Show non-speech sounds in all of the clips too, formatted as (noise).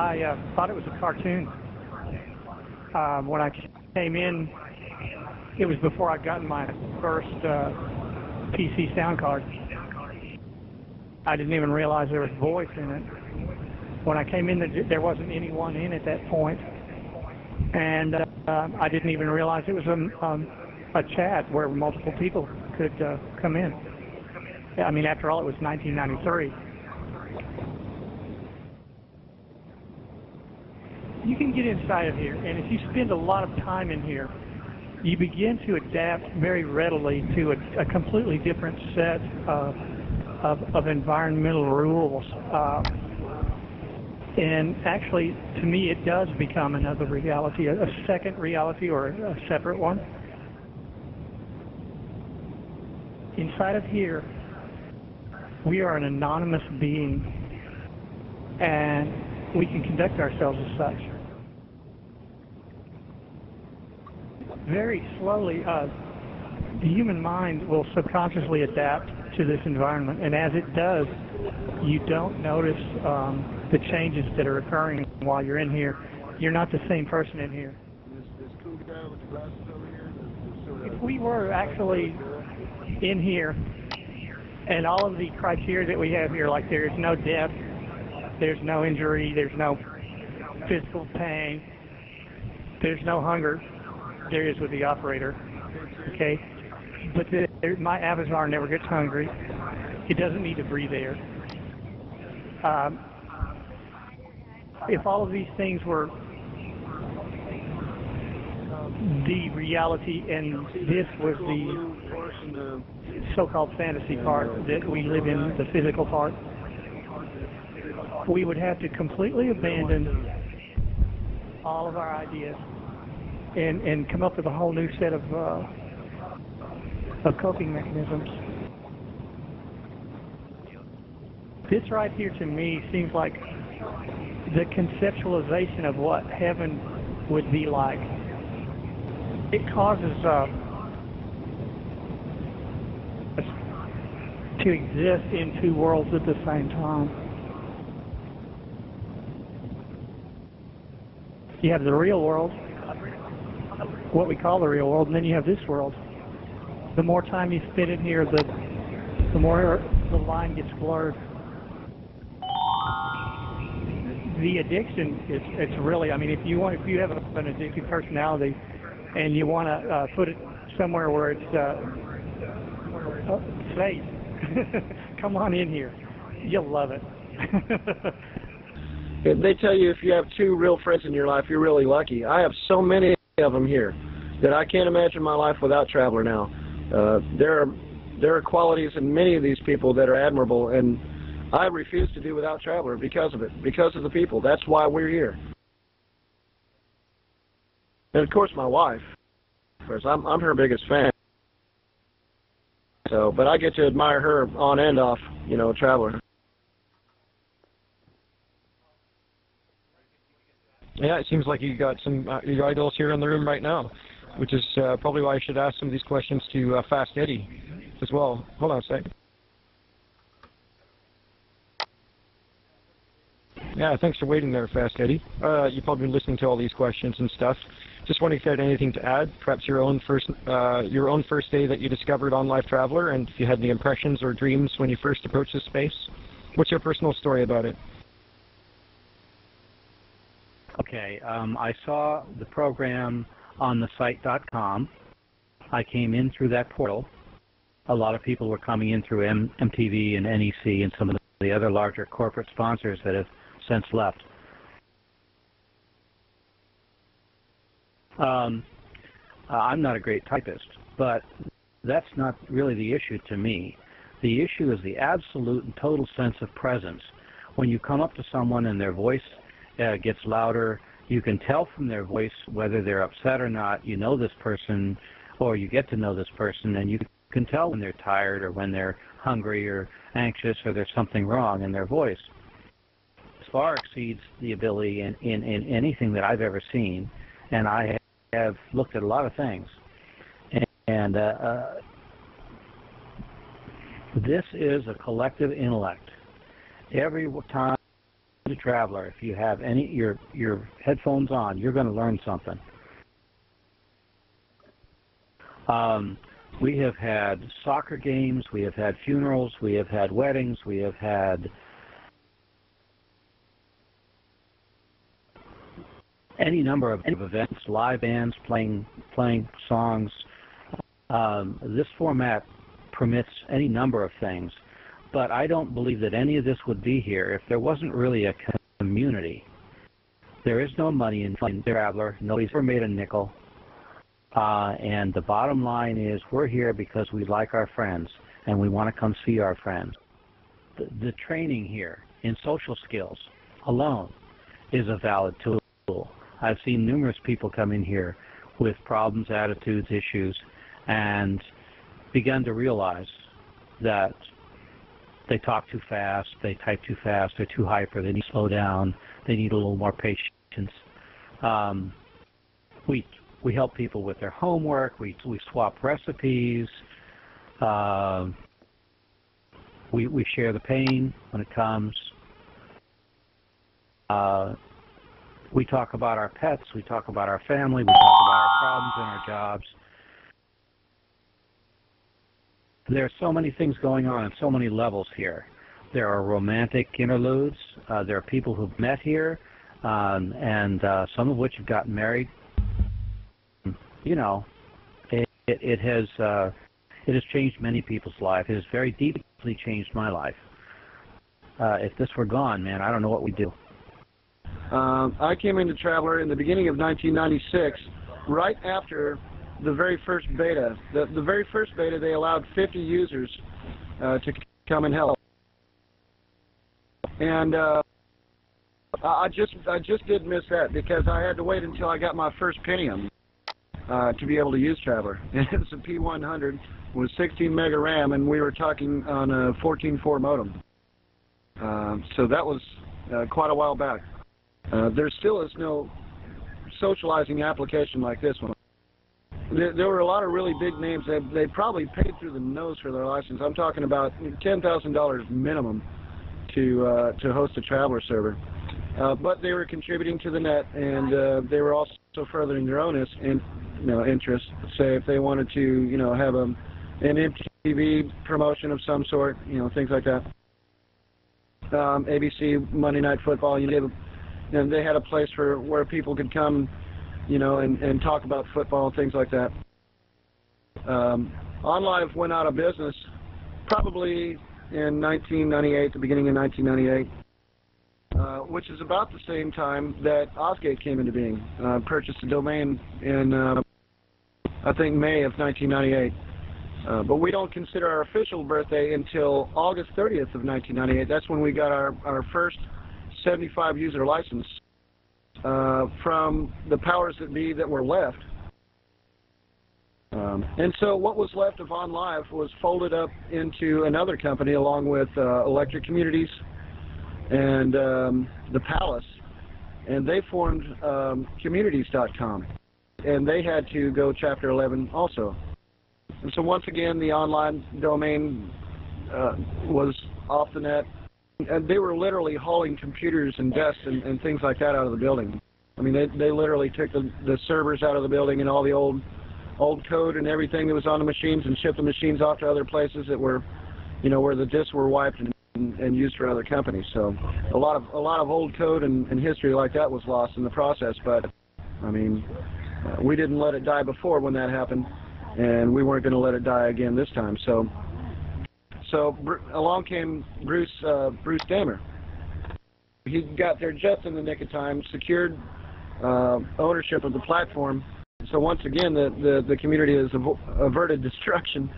I uh, thought it was a cartoon. Um, when I came in, it was before I'd gotten my first uh, PC sound card. I didn't even realize there was voice in it. When I came in, there wasn't anyone in at that point, and uh, I didn't even realize it was a, um, a chat where multiple people could uh, come in. I mean, after all, it was 1993. You can get inside of here, and if you spend a lot of time in here, you begin to adapt very readily to a, a completely different set of, of, of environmental rules. Uh, and actually, to me, it does become another reality, a, a second reality or a separate one. Inside of here, we are an anonymous being, and we can conduct ourselves as such. Very slowly, uh, the human mind will subconsciously adapt to this environment, and as it does, you don't notice um, the changes that are occurring while you're in here. You're not the same person in here. If we were actually in here and all of the criteria that we have here, like there's no death, there's no injury, there's no physical pain, there's no hunger, is with the operator, okay? But the, my avatar never gets hungry. It doesn't need to breathe air. Um, if all of these things were the reality and this was the so-called fantasy part that we live in, the physical part, we would have to completely abandon all of our ideas and, and come up with a whole new set of, uh, of coping mechanisms. This right here to me seems like the conceptualization of what heaven would be like. It causes uh, to exist in two worlds at the same time. You have the real world, what we call the real world, and then you have this world. The more time you spend in here, the the more the line gets blurred. The addiction is it's really I mean if you want if you have an addictive personality and you want to uh, put it somewhere where it's uh, uh safe (laughs) Come on in here. You'll love it. (laughs) they tell you if you have two real friends in your life, you're really lucky. I have so many of them here that I can't imagine my life without Traveler now. Uh, there are there are qualities in many of these people that are admirable, and I refuse to do without Traveler because of it, because of the people. That's why we're here. And of course, my wife. Of course, I'm I'm her biggest fan. So, but I get to admire her on and off, you know, Traveler. Yeah, it seems like you got some uh, your idols here in the room right now, which is uh, probably why I should ask some of these questions to uh, Fast Eddie as well. Hold on a sec. Yeah, thanks for waiting there, Fast Eddie. Uh, you've probably been listening to all these questions and stuff. Just wondering if you had anything to add, perhaps your own first uh, your own first day that you discovered OnLive Traveler, and if you had any impressions or dreams when you first approached this space. What's your personal story about it? Okay, um, I saw the program on the site.com. I came in through that portal. A lot of people were coming in through M MTV and NEC and some of the other larger corporate sponsors that have since left. Um, uh, I'm not a great typist, but that's not really the issue to me. The issue is the absolute and total sense of presence. When you come up to someone and their voice uh, gets louder, you can tell from their voice whether they're upset or not. You know this person, or you get to know this person, and you can tell when they're tired or when they're hungry or anxious or there's something wrong in their voice. This far exceeds the ability in, in, in anything that I've ever seen, and I have looked at a lot of things, and, and uh, uh, this is a collective intellect. Every time a traveler, if you have any your your headphones on, you're going to learn something. Um, we have had soccer games, we have had funerals, we have had weddings, we have had any number of events, live bands playing playing songs. Um, this format permits any number of things, but I don't believe that any of this would be here if there wasn't really a community. There is no money in Traveler. Nobody's ever made a nickel. Uh, and the bottom line is we're here because we like our friends and we want to come see our friends. The, the training here in social skills alone is a valid tool. I've seen numerous people come in here with problems, attitudes, issues, and begun to realize that they talk too fast, they type too fast, they're too hyper, they need to slow down, they need a little more patience. Um, we we help people with their homework. We we swap recipes. Uh, we we share the pain when it comes. Uh, we talk about our pets. We talk about our family. We talk about our problems and our jobs. There are so many things going on at so many levels here. There are romantic interludes. Uh, there are people who've met here, um, and uh, some of which have gotten married you know, it, it, it has uh, it has changed many people's life. It has very deeply changed my life. Uh, if this were gone, man, I don't know what we'd do. Um, I came into Traveler in the beginning of 1996, right after the very first beta. The, the very first beta, they allowed 50 users uh, to come and help. And uh, I just I just did miss that because I had to wait until I got my first Pentium uh, to be able to use Traveler. (laughs) And it was a P100 with 16 mega RAM, and we were talking on a 14.4 modem. Uh, so that was uh, quite a while back. Uh, there still is no socializing application like this one. There, there, were a lot of really big names. They, they probably paid through the nose for their license. I'm talking about $10,000 minimum to uh, to host a Traveler server. Uh, but they were contributing to the net, and uh, they were also furthering their own in, you know, interest. Say if they wanted to, you know, have a, an MTV promotion of some sort, you know, things like that. Um, ABC Monday Night Football, you know, and they had a place for where people could come, you know, and, and talk about football and things like that. Um, OnLive went out of business probably in 1998, the beginning of 1998. Uh, which is about the same time that Osgate came into being. Uh, purchased a domain in, uh, I think, May of 1998. Uh, but we don't consider our official birthday until August 30th of 1998. That's when we got our, our first 75 user license uh, from the powers that be that were left. Um, and so what was left of OnLive was folded up into another company along with Electric Communities, and um, the Palace, and they formed um, Communities.com, and they had to go Chapter 11 also. And so once again, the OnLive domain uh, was off the net, and they were literally hauling computers and desks and, and things like that out of the building. I mean, they they literally took the the servers out of the building and all the old old code and everything that was on the machines and shipped the machines off to other places that were, you know, where the disks were wiped and and, used for other companies. So a lot of a lot of old code and, and history like that was lost in the process. But I mean, uh, we didn't let it die before when that happened, and we weren't going to let it die again this time. So so along came Bruce uh, Bruce Damer. He got there just in the nick of time, secured uh, ownership of the platform. So once again, the, the, the community has averted destruction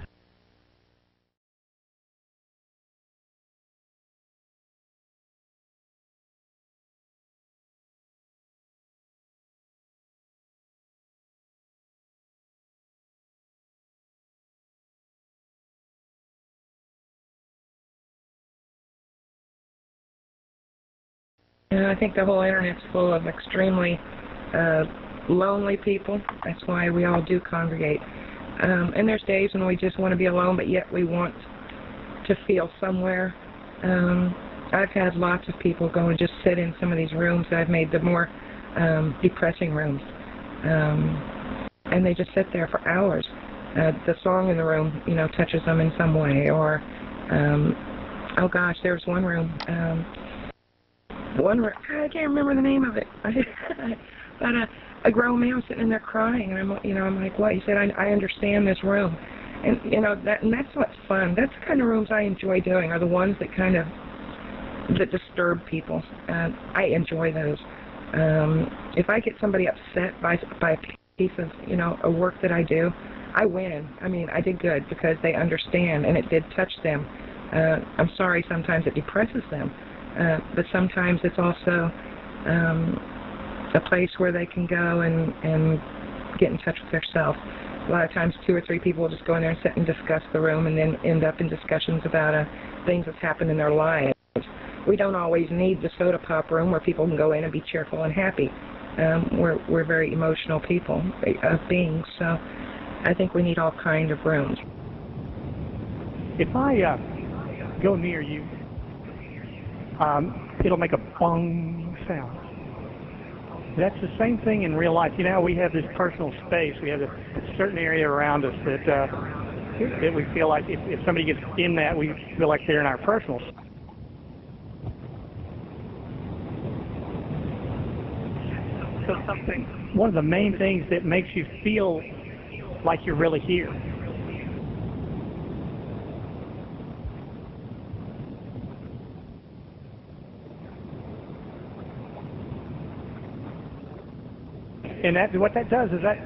And I think the whole internet's full of extremely uh, lonely people. That's why we all do congregate. Um, and there's days when we just want to be alone, but yet we want to feel somewhere. Um, I've had lots of people go and just sit in some of these rooms that I've made the more um, depressing rooms, um, and they just sit there for hours. Uh, the song in the room, you know, touches them in some way, or um, oh gosh, there was one room. Um, one I can't remember the name of it, (laughs) but uh, a grown man sitting in there crying, and I'm, you know, I'm like, what? He said, I, I understand this room, and you know, that, and that's what's fun. That's the kind of rooms I enjoy doing. Are the ones that kind of that disturb people. Uh, I enjoy those. Um, if I get somebody upset by by a piece of you know a work that I do, I win. I mean, I did good because they understand and it did touch them. Uh, I'm sorry sometimes it depresses them, uh, but sometimes it's also um, a place where they can go and and get in touch with themselves. A lot of times, two or three people will just go in there and sit and discuss the room, and then end up in discussions about uh, things that's happened in their lives we don't always need the soda pop room where people can go in and be cheerful and happy. Um, we're we're very emotional people uh, beings, so I think we need all kind of rooms. If I uh, go near you, um, it'll make a bong sound. That's the same thing in real life. You know, we have this personal space. We have a certain area around us that uh, that we feel like if, if somebody gets in that, we feel like they're in our personal space. So something, one of the main things that makes you feel like you're really here. And that what that does is that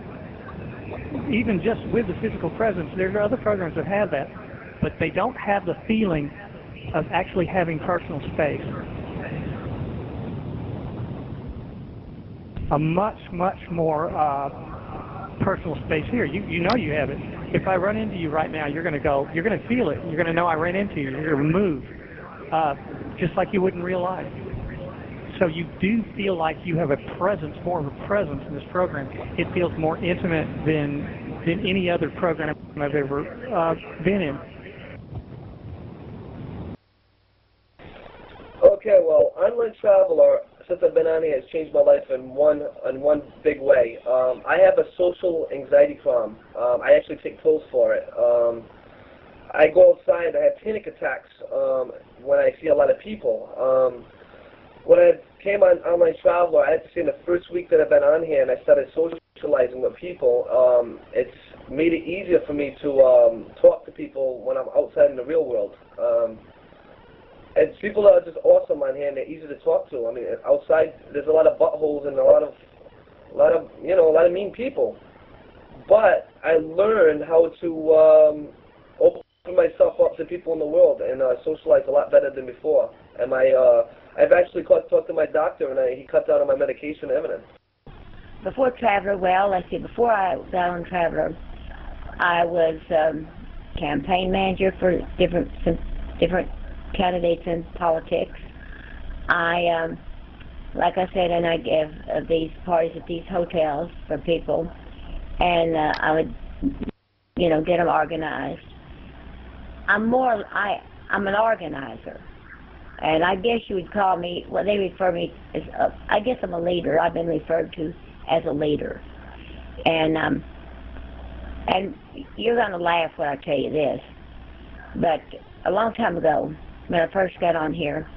even just with the physical presence, there are other programs that have that, but they don't have the feeling of actually having personal space. a much, much more uh, personal space here. You you know you have it. If I run into you right now, you're going to go. You're going to feel it. You're going to know I ran into you. You're going to move, uh, just like you would in real life. So you do feel like you have a presence, more of a presence in this program. It feels more intimate than than any other program I've ever uh, been in. Okay, well, OnLive Traveler since I've been on here, it's changed my life in one in one big way. Um, I have a social anxiety problem. Um, I actually take pills for it. Um, I go outside. I have panic attacks um, when I see a lot of people. Um, when I came on OnLive Traveler, I had to say in the first week that I've been on here, and I started socializing with people. Um, it's made it easier for me to um, talk to people when I'm outside in the real world. Um, and people are just awesome on here, and they're easy to talk to. I mean, outside there's a lot of buttholes and a lot of, a lot of you know, a lot of mean people. But I learned how to um, open myself up to people in the world and uh, socialize a lot better than before. And my, uh, I've actually talked to my doctor, and I, he cut down on my medication evidence. Before Traveler, well, let's see, before I got on Traveler, I was um, campaign manager for different different candidates in politics. I, um, like I said, and I give uh, these parties at these hotels for people, and uh, I would, you know, get them organized. I'm more, I, I'm an organizer, and I guess you would call me. Well, they refer me as, uh, I guess I'm a leader. I've been referred to as a leader, and um, and you're gonna laugh when I tell you this, but a long time ago, when I first got on here,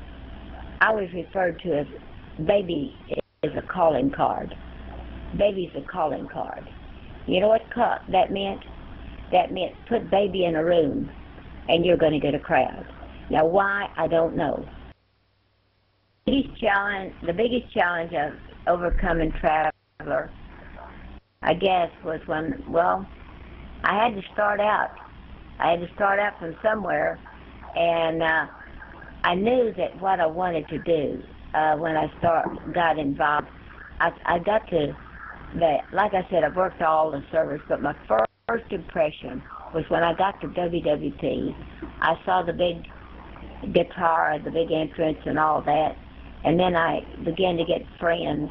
I was referred to as baby is a calling card. Baby's a calling card. You know what that meant? That meant put baby in a room and you're going to get a crowd. Now why, I don't know. The biggest challenge, the biggest challenge of overcoming traveler, I guess, was when, well, I had to start out. I had to start out from somewhere and uh, I knew that what I wanted to do uh, when I start got involved, I, I got to that. Like I said, I've worked all the service, but my first, first impression was when I got to WWP. I saw the big guitar, the big entrance, and all that, and then I began to get friends.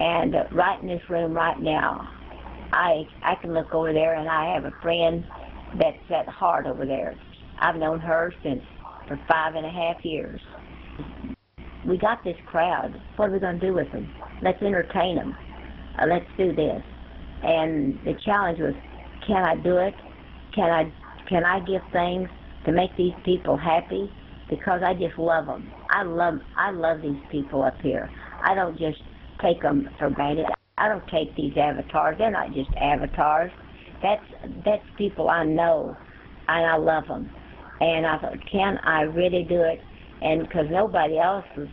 And uh, right in this room right now, I I can look over there, and I have a friend that's at heart over there. I've known her since for five and a half years. we got this crowd. What are we going to do with them? Let's entertain them. Uh, let's do this. And the challenge was, can I do it? Can I can I give things to make these people happy? Because I just love them. I love I love these people up here. I don't just take them for granted. I don't take these avatars. They're not just avatars. That's that's people I know, and I love them. And I thought, can I really do it? And because nobody else was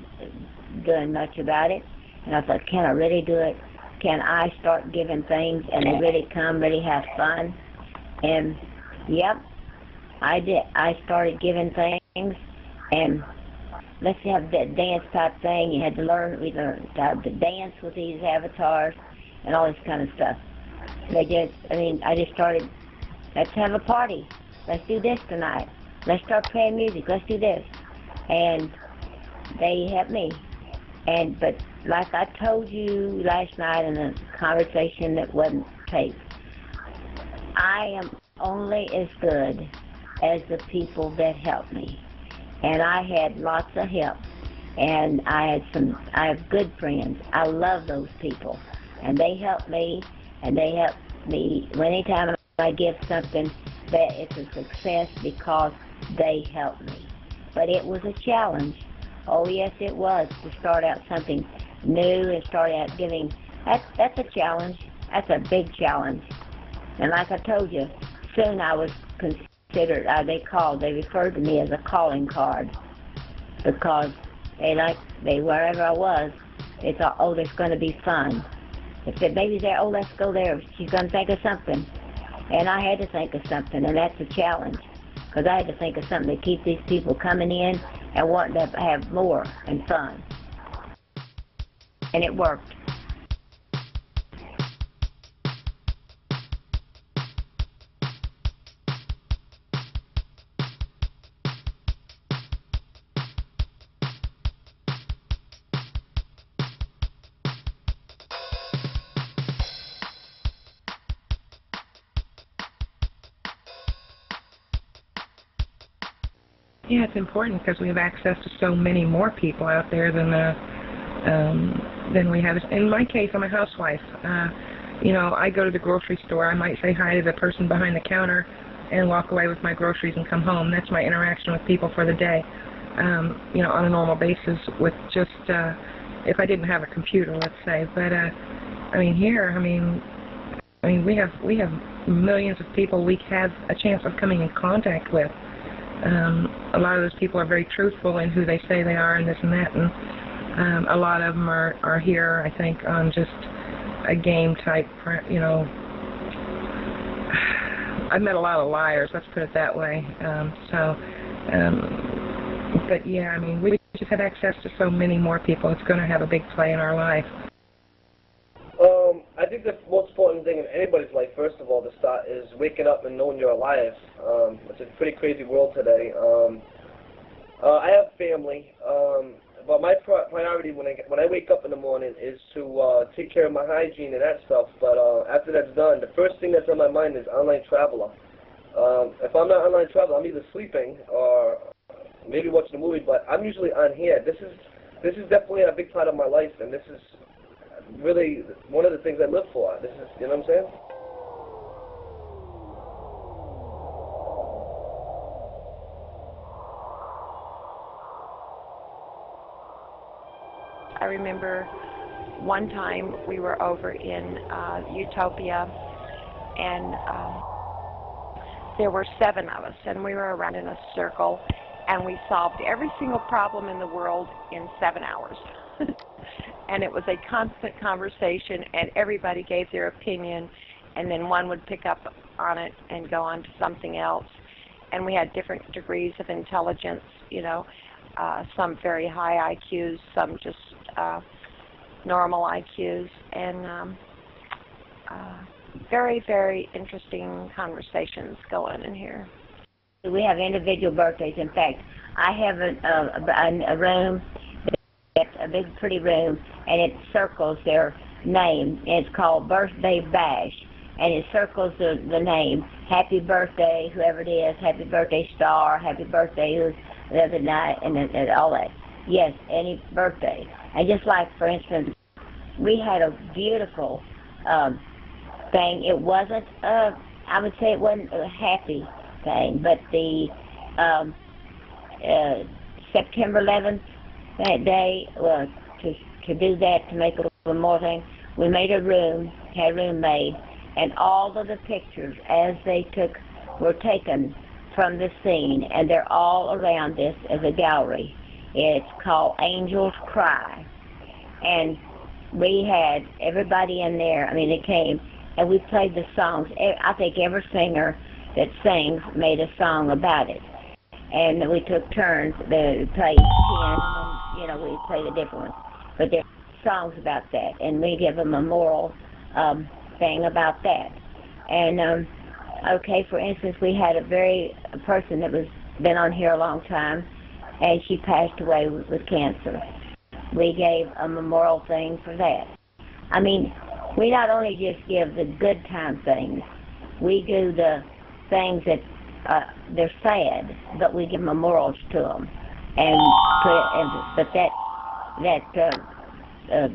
doing much about it, and I thought, can I really do it? Can I start giving things and they really come, really have fun? And yep, I did. I started giving things, and let's have that dance type thing. You had to learn, we learned uh, how to dance with these avatars and all this kind of stuff. They just, I mean, I just started, let's have a party. Let's do this tonight. Let's start playing music. Let's do this. And they helped me. And, but like I told you last night in a conversation that wasn't taped, I am only as good as the people that help me. And I had lots of help. And I had some, I have good friends. I love those people. And they help me, and they help me. Anytime I give something, that it's a success because they help me. But it was a challenge. Oh yes, it was to start out something new and start out giving. That's that's a challenge. That's a big challenge. And like I told you, soon I was considered. Uh, they called. They referred to me as a calling card because they like they wherever I was, they thought, oh, there's going to be fun. If the baby's there, oh, let's go there. She's going to think of something. And I had to think of something, and that's a challenge because I had to think of something to keep these people coming in and wanting to have more and fun. And it worked. It's important because we have access to so many more people out there than uh, um, than we have. In my case, I'm a housewife. Uh, you know, I go to the grocery store. I might say hi to the person behind the counter and walk away with my groceries and come home. That's my interaction with people for the day. Um, you know, on a normal basis with just uh, if I didn't have a computer, let's say. But uh, I mean, here, I mean, I mean, we have we have millions of people we have a chance of coming in contact with um, a lot of those people are very truthful in who they say they are and this and that, and um, a lot of them are are here, I think, on just a game type, you know. I've met a lot of liars, let's put it that way. Um, so, um, but yeah, I mean, we just have access to so many more people. It's going to have a big play in our life. Um, I think the most important thing in anybody's life, first of all, to start is waking up and knowing you're alive. Um, it's a pretty crazy world today. Um, uh, I have family, um, but my priority when I when I wake up in the morning is to uh, take care of my hygiene and that stuff. But uh, after that's done, the first thing that's on my mind is OnLive Traveler. Um, if I'm not online traveler, I'm either sleeping or maybe watching a movie. But I'm usually on here. This is this is definitely a big part of my life, and this is really one of the things I live for. This is, you know what I'm saying? I remember one time we were over in uh, Utopia, and um, there were seven of us, and we were around in a circle, and we solved every single problem in the world in seven hours. (laughs) and it was a constant conversation and everybody gave their opinion and then one would pick up on it and go on to something else. And we had different degrees of intelligence you know uh, some very high IQs some just uh, normal IQs and um, uh, very very interesting conversations going in here. We have individual birthdays. In fact I have a, a, a room a big pretty room and it circles their name. It's called Birthday Bash and it circles the, the name. Happy birthday, whoever it is, happy birthday star, happy birthday who's the other night and, and all that. Yes, any birthday. And just like, for instance, we had a beautiful um, thing. It wasn't a, I would say it wasn't a happy thing, but the um, uh, September 11th, that day, uh, to to do that, to make a little more thing, we made a room, had a room made, and all of the pictures as they took were taken from the scene, and they're all around this as a gallery. It's called Angels Cry, and we had everybody in there. I mean, they came and we played the songs. I think every singer that sings made a song about it, and we took turns. They played ten, and you know we played a different one, but there are songs about that, and we give them a moral um, thing about that. And um, okay, for instance, we had a very a person that was been on here a long time, and she passed away with, with cancer. We gave a memorial thing for that. I mean, we not only just give the good time things, we do the things that uh, they're sad, but we give memorials to them, and put and but that that uh, uh,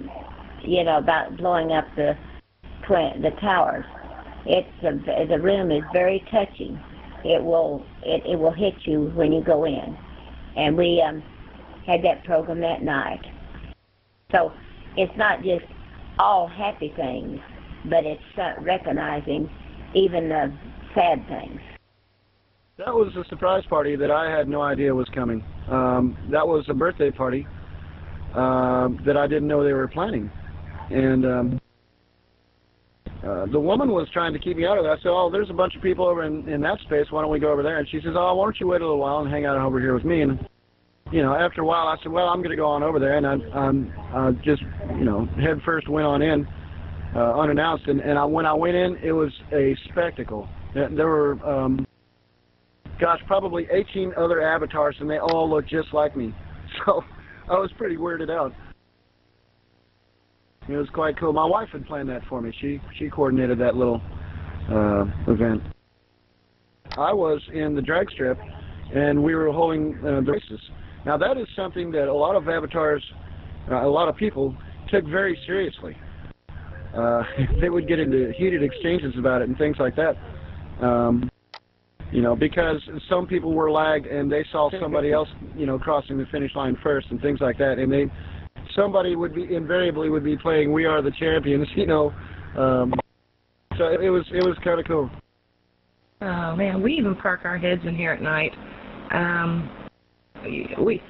you know about blowing up the the towers. It's a, the room is very touching. It will it, it will hit you when you go in, and we um, had that program that night. So it's not just all happy things, but it's uh, recognizing even the sad things. That was a surprise party that I had no idea was coming. Um, that was a birthday party um, that I didn't know they were planning, and um, uh, the woman was trying to keep me out of that. I said, "Oh, there's a bunch of people over in, in that space. Why don't we go over there?" And she says, "Oh, why don't you wait a little while and hang out over here with me?" And you know, after a while, I said, "Well, I'm going to go on over there," and I uh, just you know head first went on in uh, unannounced. And, and I, when I went in, it was a spectacle. There there were um, gosh, probably 18 other avatars, and they all looked just like me. (laughs) So I was pretty weirded out. It was quite cool. My wife had planned that for me. She she coordinated that little uh, event. I was in the drag strip, and we were holding uh, the races. Now that is something that a lot of avatars, uh, a lot of people took very seriously. Uh, (laughs) they would get into heated exchanges about it and things like that. Um, you know, because some people were lagged and they saw (laughs) somebody else, you know, crossing the finish line first and things like that, and they, somebody would be invariably would be playing "We Are the Champions," (laughs) you know. Um, so it was it was kind of cool. Oh man, we even park our heads in here at night. Um, we,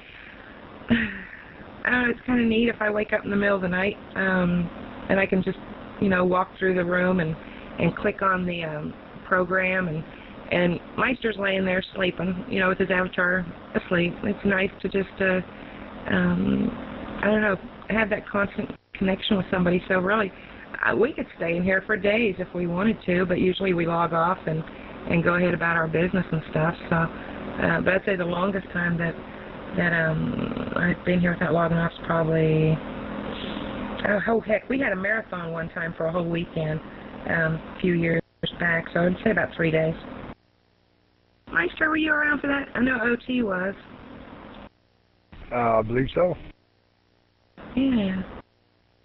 I don't it's kind of neat if I wake up in the middle of the night, um, and I can just, you know, walk through the room and and click on the um, program and and Meister's laying there sleeping, you know, with his avatar asleep. It's nice to just, uh, um, I don't know, have that constant connection with somebody. So really, we could stay in here for days if we wanted to, but usually we log off and and go ahead about our business and stuff. So, uh, but I'd say the longest time that that um I've been here without logging off is probably oh heck, we had a marathon one time for a whole weekend um, a few years back. So I'd say about three days. Meister, were you around for that? I know OT was. Uh, I believe so. Yeah.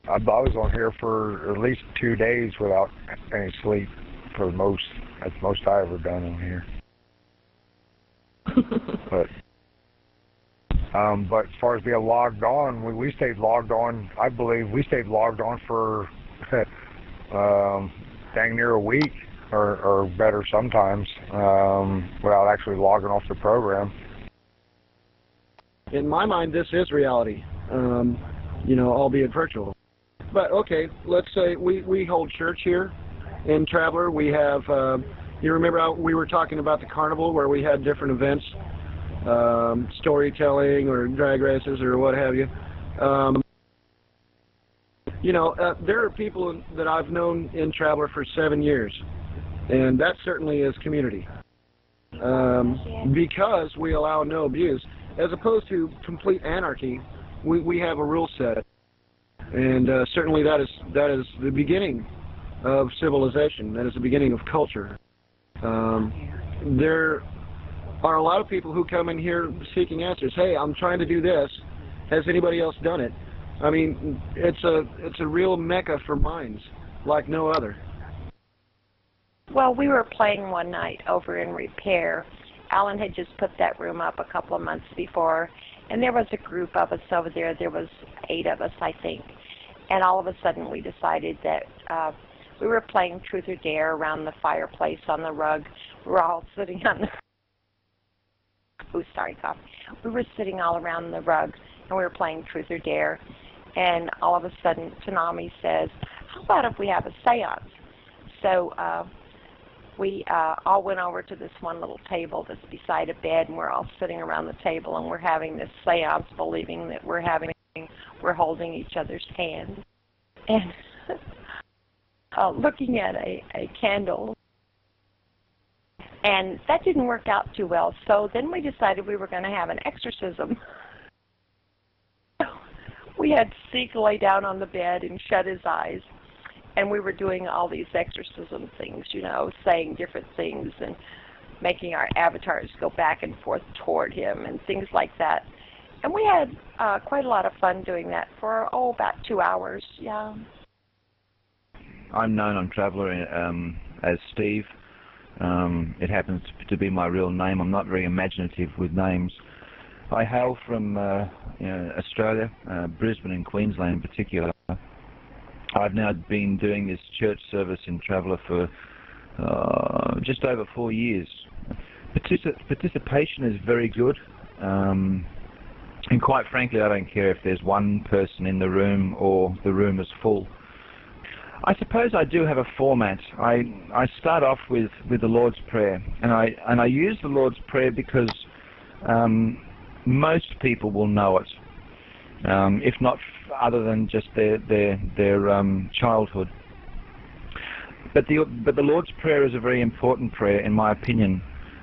I, I was on here for at least two days without any sleep for most. That's the most I ever done on here. (laughs) but um, but as far as being logged on, we, we stayed logged on. I believe we stayed logged on for (laughs) um, dang near a week or, or better sometimes um, without actually logging off the program. In my mind, this is reality, um, you know, albeit virtual. But okay, let's say we, we hold church here in Traveler. We have, uh, you remember how we were talking about the carnival where we had different events, um, storytelling or drag races or what have you. Um, you know, uh, there are people that I've known in Traveler for seven years, and that certainly is community. Um, because we allow no abuse, as opposed to complete anarchy, we, we have a rule set, and uh, certainly that is that is the beginning of civilization. That is the beginning of culture. Um, there are a lot of people who come in here seeking answers. Hey, I'm trying to do this, has anybody else done it. I mean, it's a it's a real mecca for minds like no other. Well, we were playing one night over in repair. Alan had just put that room up a couple of months before, and there was a group of us over there. There was eight of us, I think. And all of a sudden, we decided that uh, we were playing Truth or Dare around the fireplace on the rug. We were all sitting on the. (laughs) Oh, sorry, cough. We were sitting all around the rug, and we were playing Truth or Dare. And all of a sudden, Tanami says, "How about if we have a séance?" So. Uh, we uh, all went over to this one little table that's beside a bed, and we're all sitting around the table, and we're having this séance, believing that we're having, we're holding each other's hands, and (laughs) uh, looking at a, a candle. And that didn't work out too well. So then we decided we were going to have an exorcism. (laughs) we had Zeke lay down on the bed and shut his eyes and we were doing all these exorcism things, you know, saying different things and making our avatars go back and forth toward him and things like that. And we had uh, quite a lot of fun doing that for, oh, about two hours, yeah. I'm known on Traveller um, as Steve. Um, it happens to be my real name. I'm not very imaginative with names. I hail from uh, you know, Australia, uh, Brisbane and Queensland in particular. I've now been doing this church service in Traveller for uh, just over four years. Particip participation is very good. Um, and quite frankly, I don't care if there's one person in the room or the room is full. I suppose I do have a format. I I start off with, with the Lord's Prayer, and I and I use the Lord's Prayer because um, most people will know it um, if not other than just their their their um, childhood. But the but the Lord's Prayer is a very important prayer, in my opinion.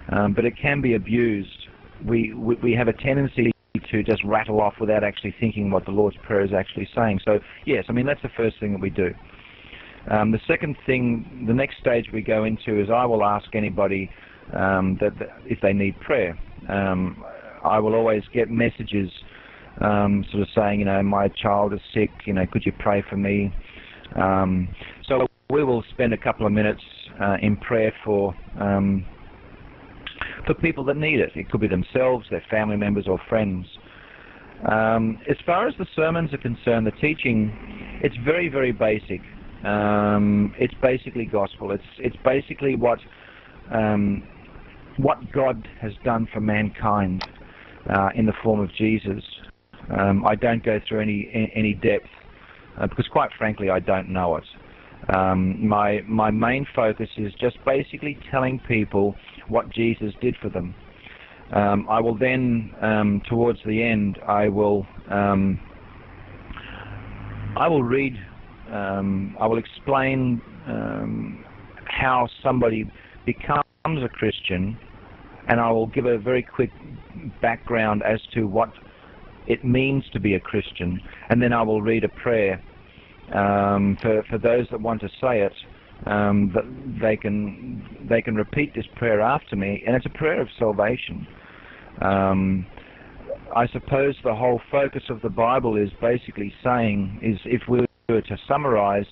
Um, but it can be abused. We, we we have a tendency to just rattle off without actually thinking what the Lord's Prayer is actually saying. So yes, I mean that's the first thing that we do. Um, the second thing, the next stage we go into is I will ask anybody um, that, that, if they need prayer. Um, I will always get messages um, sort of saying, you know, my child is sick, you know, could you pray for me? Um, so we will spend a couple of minutes uh, in prayer for um, for people that need it. It could be themselves, their family members, or friends. Um, as far as the sermons are concerned, the teaching, it's very, very basic. Um, it's basically gospel. It's it's basically what um, what God has done for mankind uh, in the form of Jesus. Um, I don't go through any any depth uh, because, quite frankly, I don't know it. Um, my my main focus is just basically telling people what Jesus did for them. Um, I will then, um, towards the end, I will um, I will read, um, I will explain how somebody becomes a Christian, and I will give a very quick background as to what it means to be a Christian, and then I will read a prayer um, for for those that want to say it. Um, that they can they can repeat this prayer after me, and it's a prayer of salvation. Um, I suppose the whole focus of the Bible is basically saying is if we were to summarize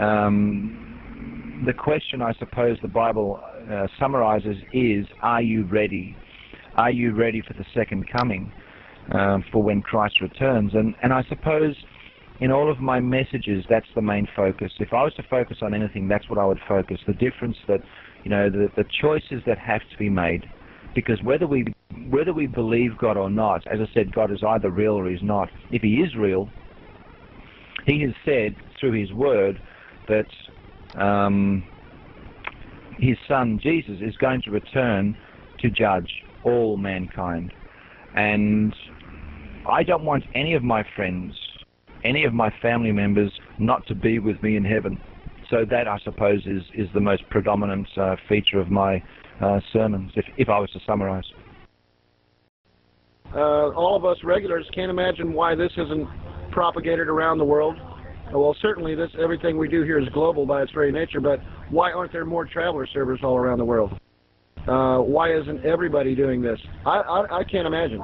um, the question I suppose the Bible uh, summarizes is are you ready? Are you ready for the second coming? Uh, for when Christ returns. And, and I suppose in all of my messages, that's the main focus. If I was to focus on anything, that's what I would focus. The difference that, you know, the, the choices that have to be made. Because whether we whether we believe God or not, as I said, God is either real or He's not. If He is real, He has said through His Word that um, His Son Jesus is going to return to judge all mankind. And I don't want any of my friends, any of my family members not to be with me in heaven. So that, I suppose, is, is the most predominant uh, feature of my uh, sermons, if, if I was to summarize. Uh, all of us regulars can't imagine why this isn't propagated around the world. Well, certainly this everything we do here is global by its very nature, but why aren't there more traveler servers all around the world? Uh, why isn't everybody doing this? I, I, I can't imagine.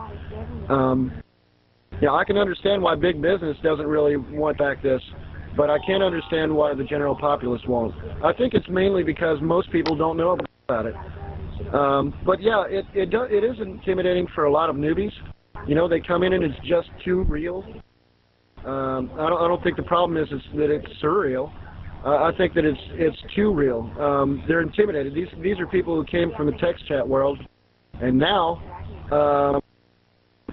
Um, Yeah, I can understand why big business doesn't really want back this, but I can't understand why the general populace won't. I think it's mainly because most people don't know about it. Um, but yeah, it it do, it is intimidating for a lot of newbies. You know, they come in and it's just too real. Um, I don't I don't think the problem is, is that it's surreal. Uh, I think that it's it's too real. Um, they're intimidated. These these are people who came from the text chat world, and now, um,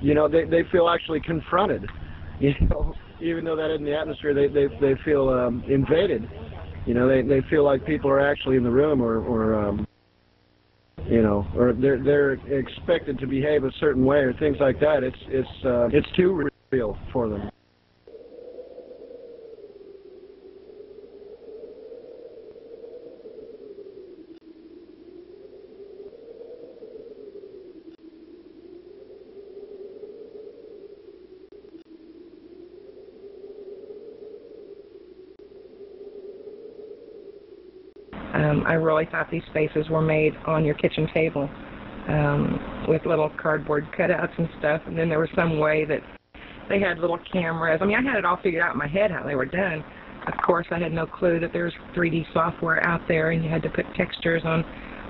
you know, they they feel actually confronted. (laughs) You know, even though that isn't the atmosphere, they they they feel um, invaded. You know, they they feel like people are actually in the room, or or um, you know, or they're they're expected to behave a certain way, or things like that. It's it's uh, it's too real for them. Um, I really thought these spaces were made on your kitchen table um, with little cardboard cutouts and stuff. And then there was some way that they had little cameras. I mean, I had it all figured out in my head how they were done. Of course, I had no clue that there's 3D software out there, and you had to put textures on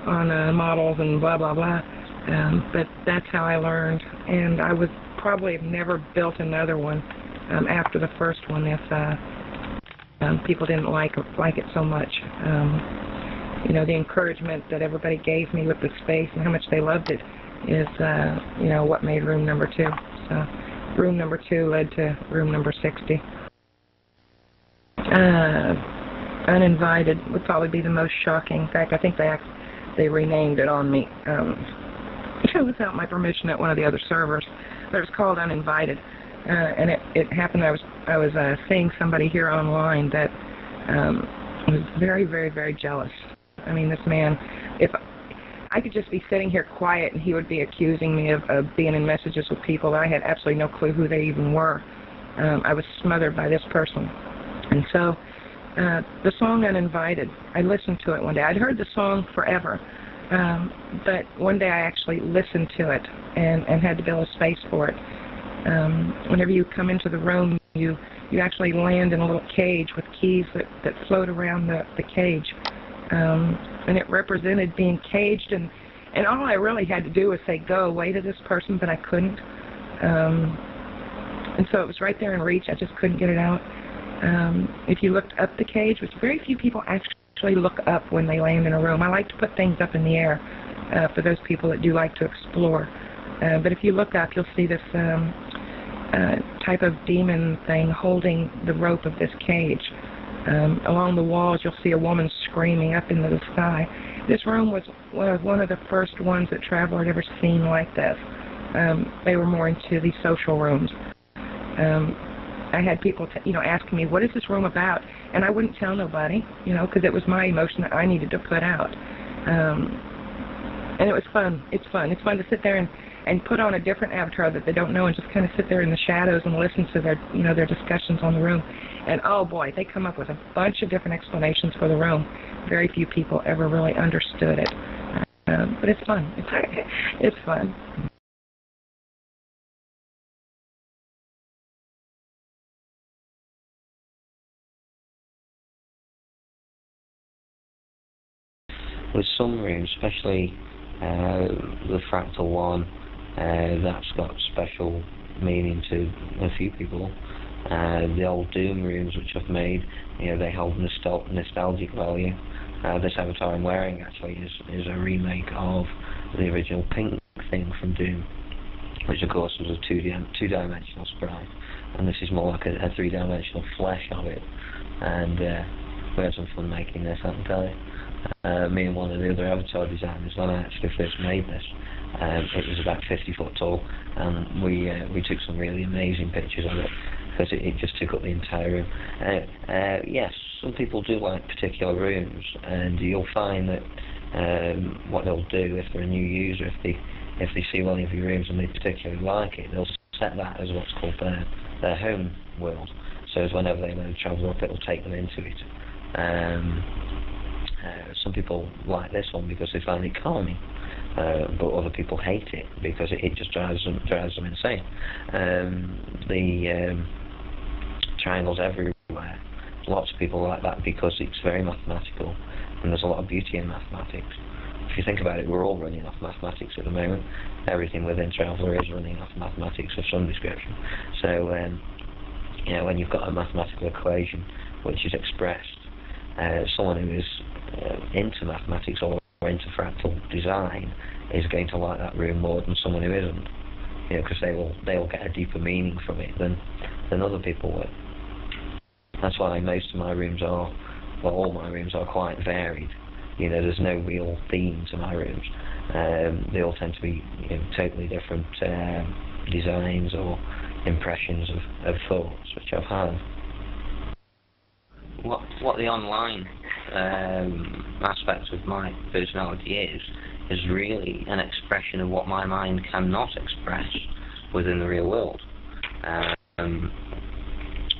on uh, models and blah blah blah. Um, but that's how I learned, and I would probably have never built another one um, after the first one if uh, um, people didn't like like it so much. Um, you know, the encouragement that everybody gave me with the space and how much they loved it is, uh, you know, what made room number two. So, room number two led to room number 60. Uh, uninvited would probably be the most shocking. In fact, I think they they renamed it on me um, (laughs) without my permission at one of the other servers. But it was called uninvited, uh, and it it happened. I was I was uh, seeing somebody here online that um, was very very very jealous. I mean, this man, if I could just be sitting here quiet and he would be accusing me of, of being in messages with people that I had absolutely no clue who they even were. Um, I was smothered by this person. And so uh, the song Uninvited, I listened to it one day. I'd heard the song forever, um, but one day I actually listened to it and, and had to build a space for it. Um, whenever you come into the room, you you actually land in a little cage with keys that, that float around the, the cage. Um, and it represented being caged, and, and all I really had to do was say, go away to this person, but I couldn't. Um, and so it was right there in reach. I just couldn't get it out. Um, if you looked up the cage, which very few people actually look up when they land in a room. I like to put things up in the air uh, for those people that do like to explore. Uh, but if you look up, you'll see this um, uh, type of demon thing holding the rope of this cage. Um, along the walls, you'll see a woman screaming up into the sky. This room was one of the first ones that Traveler had ever seen like this. Um, they were more into the social rooms. Um, I had people, t- you know, asking me, "What is this room about?" And I wouldn't tell nobody, you know, because it was my emotion that I needed to put out. Um, and it was fun. It's fun. It's fun to sit there and and put on a different avatar that they don't know and just kind of sit there in the shadows and listen to their, you know, their discussions on the room. And oh boy, they come up with a bunch of different explanations for the room. Very few people ever really understood it. Um, but it's fun. (laughs) It's fun. with some rooms, especially uh, the fractal one, uh, that's got special meaning to a few people. Uh, the old Doom rooms which I've made, you know, they hold nostal nostalgic value. Uh, this avatar I'm wearing actually is, is a remake of the original pink thing from Doom, which of course was a two-di two-dimensional sprite, and this is more like a, a three-dimensional flesh of it. And uh, we had some fun making this, I can tell you. Uh, me and one of the other avatar designers, when I actually first made this, um, it was about 50 foot tall, and we uh, we took some really amazing pictures of it because it, it just took up the entire room. Uh, uh, yes, some people do like particular rooms, and you'll find that um, what they'll do if they're a new user, if they if they see one of your rooms and they particularly like it, they'll set that as what's called their their home world. So as whenever they want to travel up, it'll take them into it. Um, uh, some people like this one because they find it calming. uh, but other people hate it because it, it just drives them drives them insane. Um, the um, triangles everywhere. Lots of people like that because it's very mathematical, and there's a lot of beauty in mathematics. If you think about it, we're all running off mathematics at the moment. Everything within Traveler is running off mathematics of some description. So, um, you know, when you've got a mathematical equation which is expressed, uh, someone who is uh, into mathematics or into fractal design is going to like that room more than someone who isn't. You know, because they will they will get a deeper meaning from it than than other people will. That's why most of my rooms are, well, all my rooms are quite varied. You know, there's no real theme to my rooms. Um, they all tend to be you know, totally different um, designs or impressions of, of thoughts which I've had. What what the online um, aspect of my personality is is really an expression of what my mind cannot express within the real world. Um,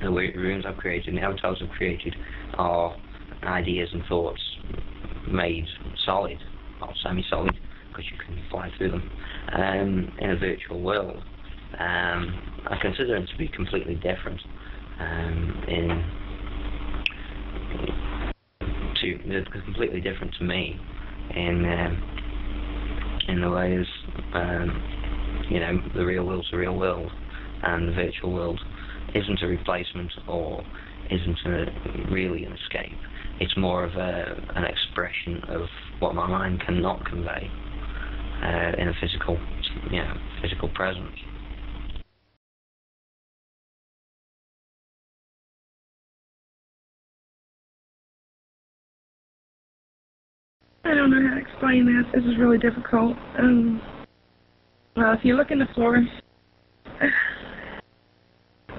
the rooms I've created, the avatars I've created, are ideas and thoughts made solid, or semi-solid, because you can fly through them, um, in a virtual world. Um, I consider them to be completely different um, in to they're completely different to me in um, in the ways um, you know the real world's the real world and the virtual world isn't a replacement or isn't a, really an escape. It's more of a, an expression of what my mind cannot convey uh, in a physical, you know, physical presence. I don't know how to explain this. This is really difficult. Um, well, if you look in the floor,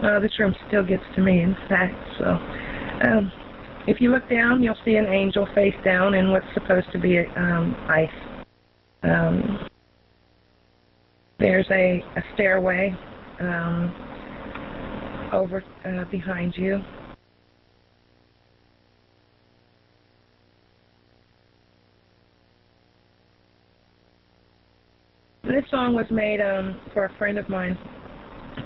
uh, this room still gets to me, in fact. So, um, if you look down, you'll see an angel face down in what's supposed to be um, ice. Um, there's a, a stairway um, over uh, behind you. This song was made um, for a friend of mine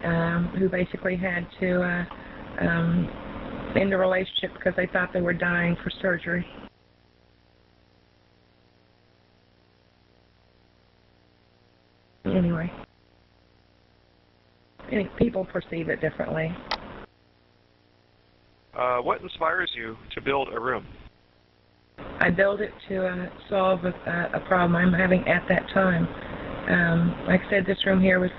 um, who basically had to uh, um, end a relationship because they thought they were dying for surgery. Anyway, any people perceive it differently. Uh, what inspires you to build a room? I build it to uh, solve a, a problem I'm having at that time. Um, like I said, this room here was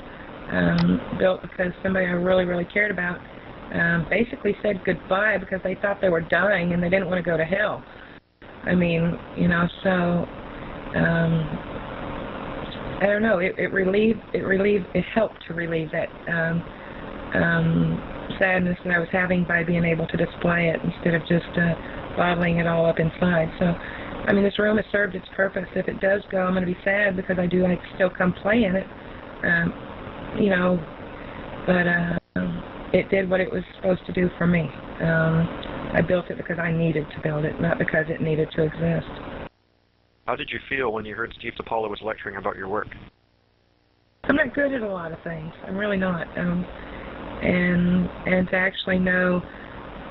um, built because somebody I really, really cared about um, basically said goodbye because they thought they were dying and they didn't want to go to hell. I mean, you know, so um, I don't know. It, it relieved, it relieved, it helped to relieve that um, um, sadness that I was having by being able to display it instead of just uh, bottling it all up inside. So, I mean, this room has served its purpose. If it does go, I'm going to be sad because I do like still come play in it. Um, you know, but uh, it did what it was supposed to do for me. Um, I built it because I needed to build it, not because it needed to exist. How did you feel when you heard Steve DiPaola was lecturing about your work? I'm not good at a lot of things. I'm really not. Um, and and to actually know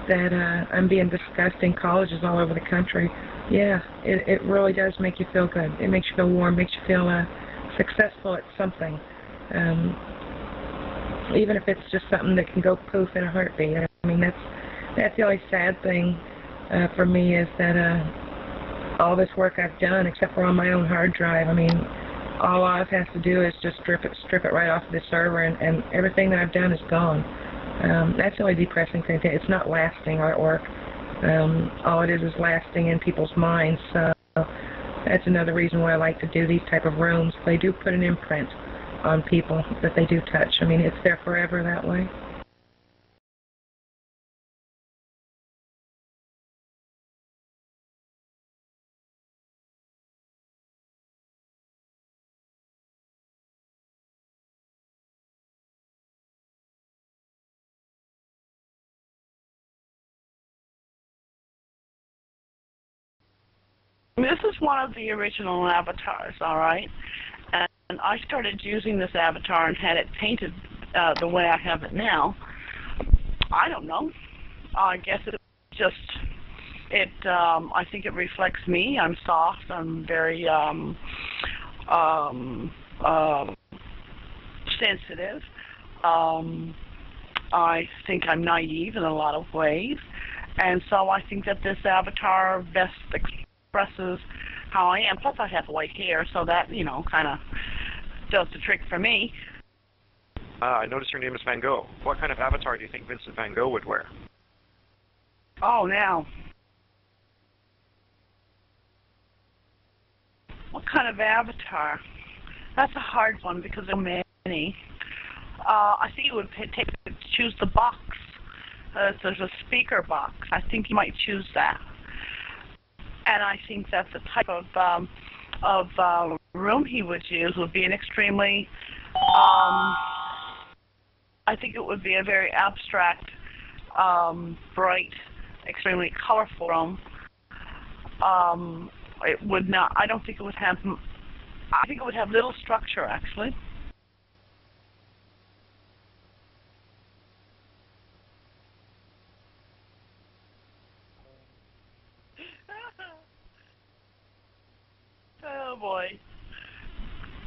that uh, I'm being discussed in colleges all over the country, yeah, it, it really does make you feel good. It makes you feel warm, makes you feel uh, successful at something. Um, even if it's just something that can go poof in a heartbeat. I mean, that's that's the only sad thing uh, for me is that uh, all this work I've done, except for on my own hard drive, I mean, all Oz has to do is just strip it, strip it right off of the server, and, and everything that I've done is gone. Um, that's the only depressing thing. It's not lasting artwork. Um, all it is is lasting in people's minds. So that's another reason why I like to do these type of rooms. They do put an imprint on people that they do touch. I mean, it's there forever that way. This is one of the original avatars, all right? And, I started using this avatar and had it painted uh, the way I have it now. I don't know. I guess it just it um I think it reflects me. I'm soft, I'm very um um um sensitive. Um I think I'm naive in a lot of ways. And so I think that this avatar best expresses how I am. Plus I have white hair, so that, you know, kind of does the trick for me. Uh, I noticed your name is Van Gogh. What kind of avatar do you think Vincent Van Gogh would wear? Oh, now. What kind of avatar? That's a hard one because there are many. Uh, I think it would p- take choose the box. Uh, there's a speaker box. I think you might choose that. And I think that's the type of um, of uh, room he would use would be an extremely. Um, I think it would be a very abstract, um, bright, extremely colorful room. Um, it would not. I don't think it would have. I think it would have little structure actually. Oh boy.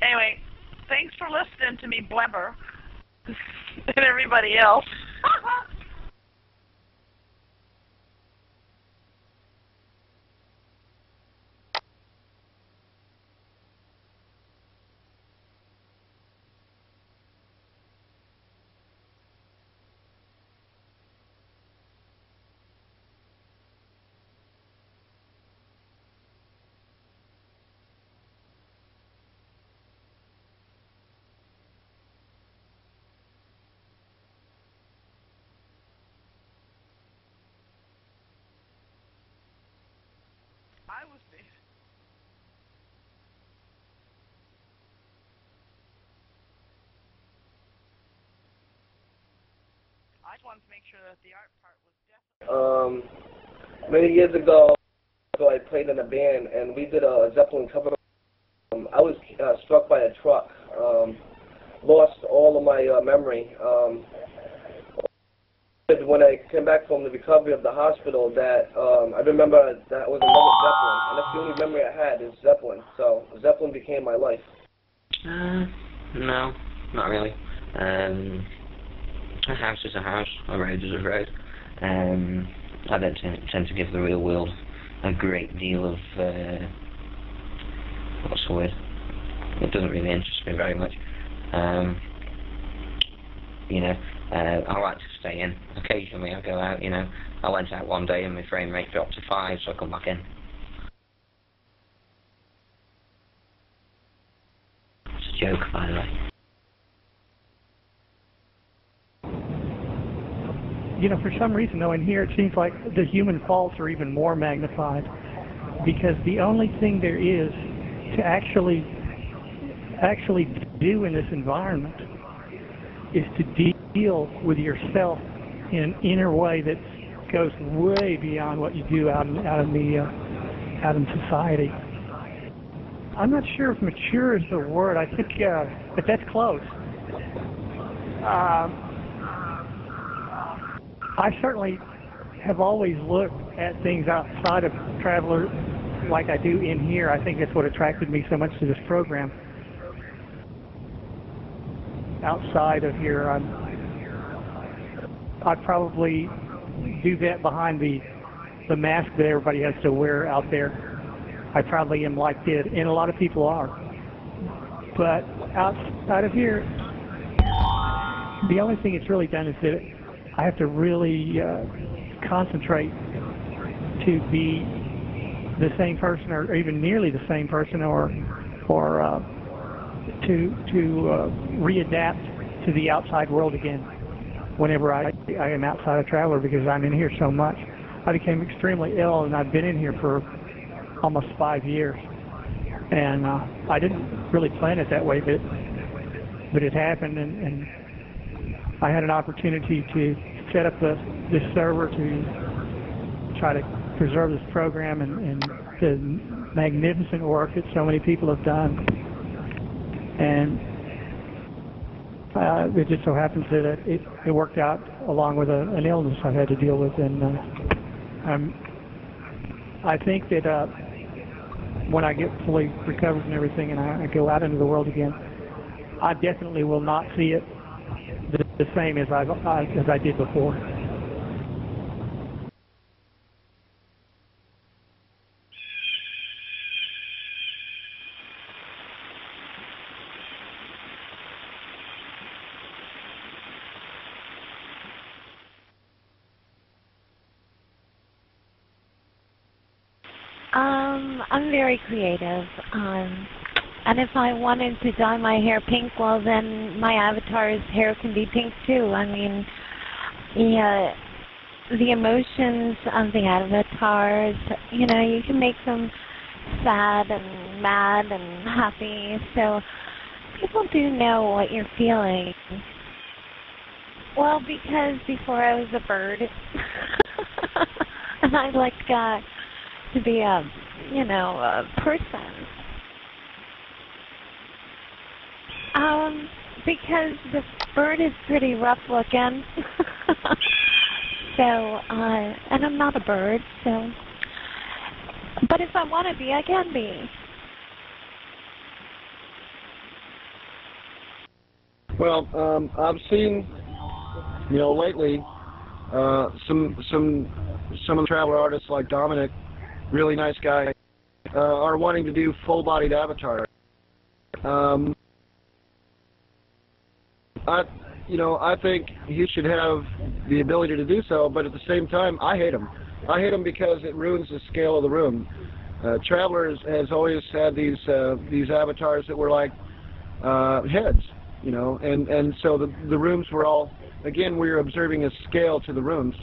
Anyway, thanks for listening to me blabber (laughs) and everybody else. (laughs) I was there. I just wanted to make sure that the art part was Um, many years ago, ago, I played in a band, and we did a Zeppelin cover. Um, I was uh, struck by a truck, um, lost all of my uh, memory. Um, when I came back from the recovery of the hospital, that um, I remember that was another Zeppelin, and that's the only memory I had is Zeppelin. So Zeppelin became my life. Uh, no, not really. Um, a house is a house, a road is a road. Um, I don't tend, to give the real world a great deal of, uh, what's the word? It doesn't really interest me very much. Um, you know, uh, I like to stay in. Occasionally I go out, you know. I went out one day and my frame rate dropped to five, so I come back in. It's a joke, by the way. You know, for some reason though, in here it seems like the human faults are even more magnified because the only thing there is to actually actually do in this environment is to de- deal with yourself in an inner way that goes way beyond what you do out in out in the uh, out in society. I'm not sure if mature is the word. I think, uh, but that's close. Um, I certainly have always looked at things outside of Traveler like I do in here. I think that's what attracted me so much to this program. Outside of here, I'm, um, I'd probably do that behind the the mask that everybody has to wear out there. I probably am like this, and a lot of people are. But outside of here, the only thing it's really done is that I have to really uh, concentrate to be the same person, or even nearly the same person, or or uh, to to uh, readapt to the outside world again. Whenever I I am outside a Traveler because I'm in here so much, I became extremely ill, and I've been in here for almost five years, and uh, I didn't really plan it that way, but but it happened, and, and I had an opportunity to set up the, this server to try to preserve this program and, and to magnificent work that so many people have done. And uh, it just so happens that it, it worked out along with a, an illness I've had to deal with. And uh, I'm, I think that uh, when I get fully recovered and everything and I, I go out into the world again, I definitely will not see it the, the same as I, I as I did before. Um, I'm very creative. Um, and if I wanted to dye my hair pink, well, then my avatar's hair can be pink too. I mean, yeah, the emotions of the avatars, you know, you can make them sad and mad and happy. So people do know what you're feeling. Well, because before I was a bird, (laughs) and I'd like uh, to be a, you know, a person. Um, because the bird is pretty rough looking. (laughs) so, uh, and I'm not a bird, so. But if I want to be, I can be. Well, um, I've seen, you know, lately, uh, some some some of the traveler artists like Dominic, really nice guy, uh, are wanting to do full-bodied avatar. Um, I, you know, I think he should have the ability to do so, but at the same time, I hate him. I hate him because it ruins the scale of the room. Uh, Travelers has always had these uh, these avatars that were like uh, heads, you know, and and so the the rooms were all again we were observing a scale to the rooms,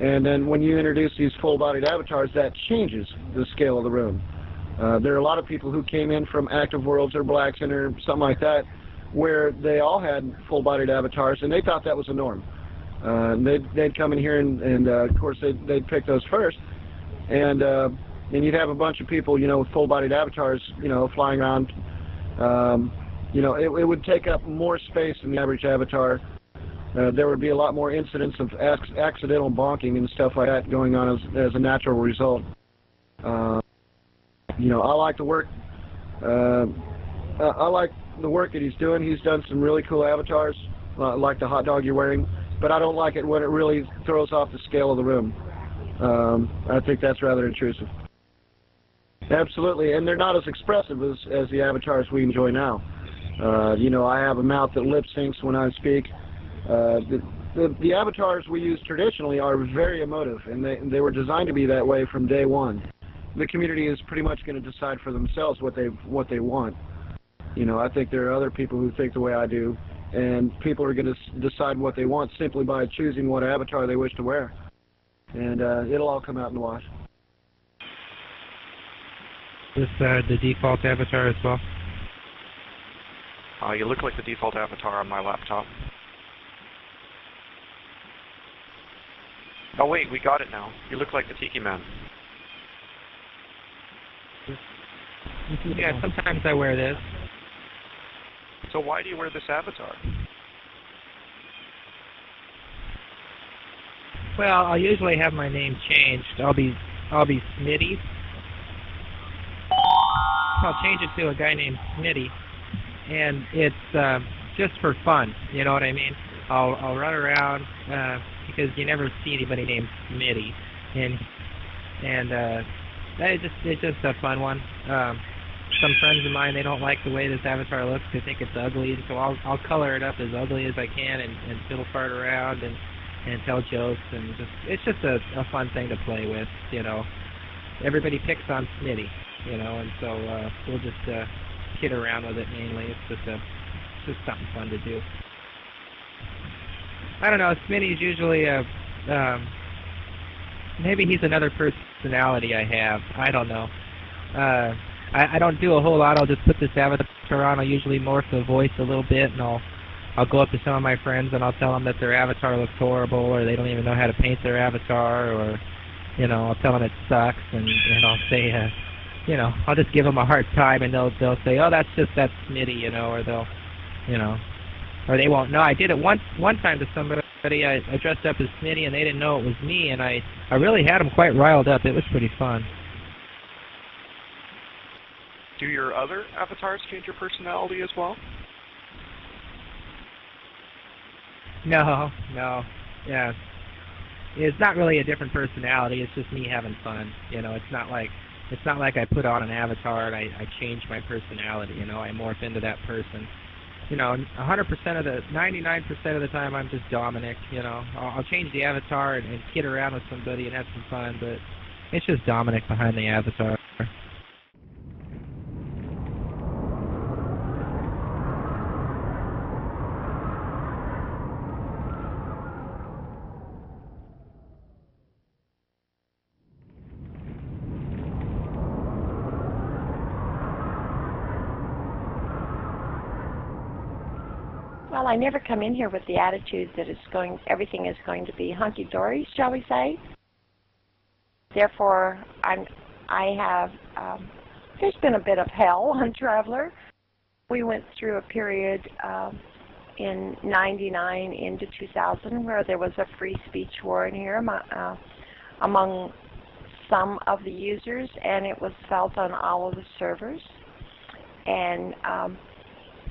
and then when you introduce these full-bodied avatars, that changes the scale of the room. Uh, there are a lot of people who came in from Active Worlds or Black Center something like that, where they all had full-bodied avatars, and they thought that was the norm. Uh, they'd, they'd come in here, and, and uh, of course, they'd, they'd pick those first, and uh, and you'd have a bunch of people, you know, with full-bodied avatars, you know, flying around. Um, you know, it, it would take up more space than the average avatar. Uh, there would be a lot more incidents of ac accidental bonking and stuff like that going on as, as a natural result. Uh, you know, I like the work. Uh, I like the work that he's doing. He's done some really cool avatars, uh, like the hot dog you're wearing, but I don't like it when it really throws off the scale of the room. Um, I think that's rather intrusive. Absolutely, and they're not as expressive as, as the avatars we enjoy now. Uh, you know, I have a mouth that lip syncs when I speak. Uh, the, the, the avatars we use traditionally are very emotive, and they, they were designed to be that way from day one. The community is pretty much going to decide for themselves what they what they want. You know, I think there are other people who think the way I do, and people are going to decide what they want simply by choosing what avatar they wish to wear. And uh, it'll all come out in the wash. Is this uh, the default avatar as well? Uh, you look like the default avatar on my laptop. Oh wait, we got it now. You look like the Tiki Man. Yeah, sometimes I wear this. So why do you wear this avatar? Well, I'll usually have my name changed. I'll be I'll be Smitty. I'll change it to a guy named Smitty, and it's uh, just for fun. You know what I mean? I'll I'll run around uh, because you never see anybody named Smitty, and and uh, that just it's just a fun one. Um, some friends of mine they don't like the way this avatar looks. They think it's ugly, and so I'll I'll color it up as ugly as I can and and fiddle fart around and and tell jokes and just it's just a a fun thing to play with. You know, everybody picks on Smitty, you know, and so uh, we'll just uh, kid around with it mainly. It's just a it's just something fun to do. I don't know. Smitty's usually a um, maybe he's another personality I have. I don't know. Uh, I, I don't do a whole lot. I'll just put this avatar on. I'll usually morph the voice a little bit, and I'll I'll go up to some of my friends and I'll tell them that their avatar looks horrible, or they don't even know how to paint their avatar, or you know I'll tell them it sucks, and and I'll say, uh, you know, I'll just give them a hard time, and they'll they'll say, oh, that's just that Smitty, you know, or they'll, you know, or they won't know. I did it one one time to somebody. I, I dressed up as Smitty, and they didn't know it was me, and I I really had them quite riled up. It was pretty fun. Do your other avatars change your personality as well? No, no, yeah. It's not really a different personality. It's just me having fun. You know, it's not like it's not like I put on an avatar and I, I change my personality. You know, I morph into that person. You know, 100% of the, 99% of the time, I'm just Dominic. You know, I'll, I'll change the avatar and, and kid around with somebody and have some fun, but it's just Dominic behind the avatar. Well, I never come in here with the attitude that it's going, everything is going to be hunky dory, shall we say? Therefore, I'm, I have. Um, there's been a bit of hell (laughs) on Traveler. We went through a period um, in '99 into 2000 where there was a free speech war in here uh, among some of the users, and it was felt on all of the servers. And um,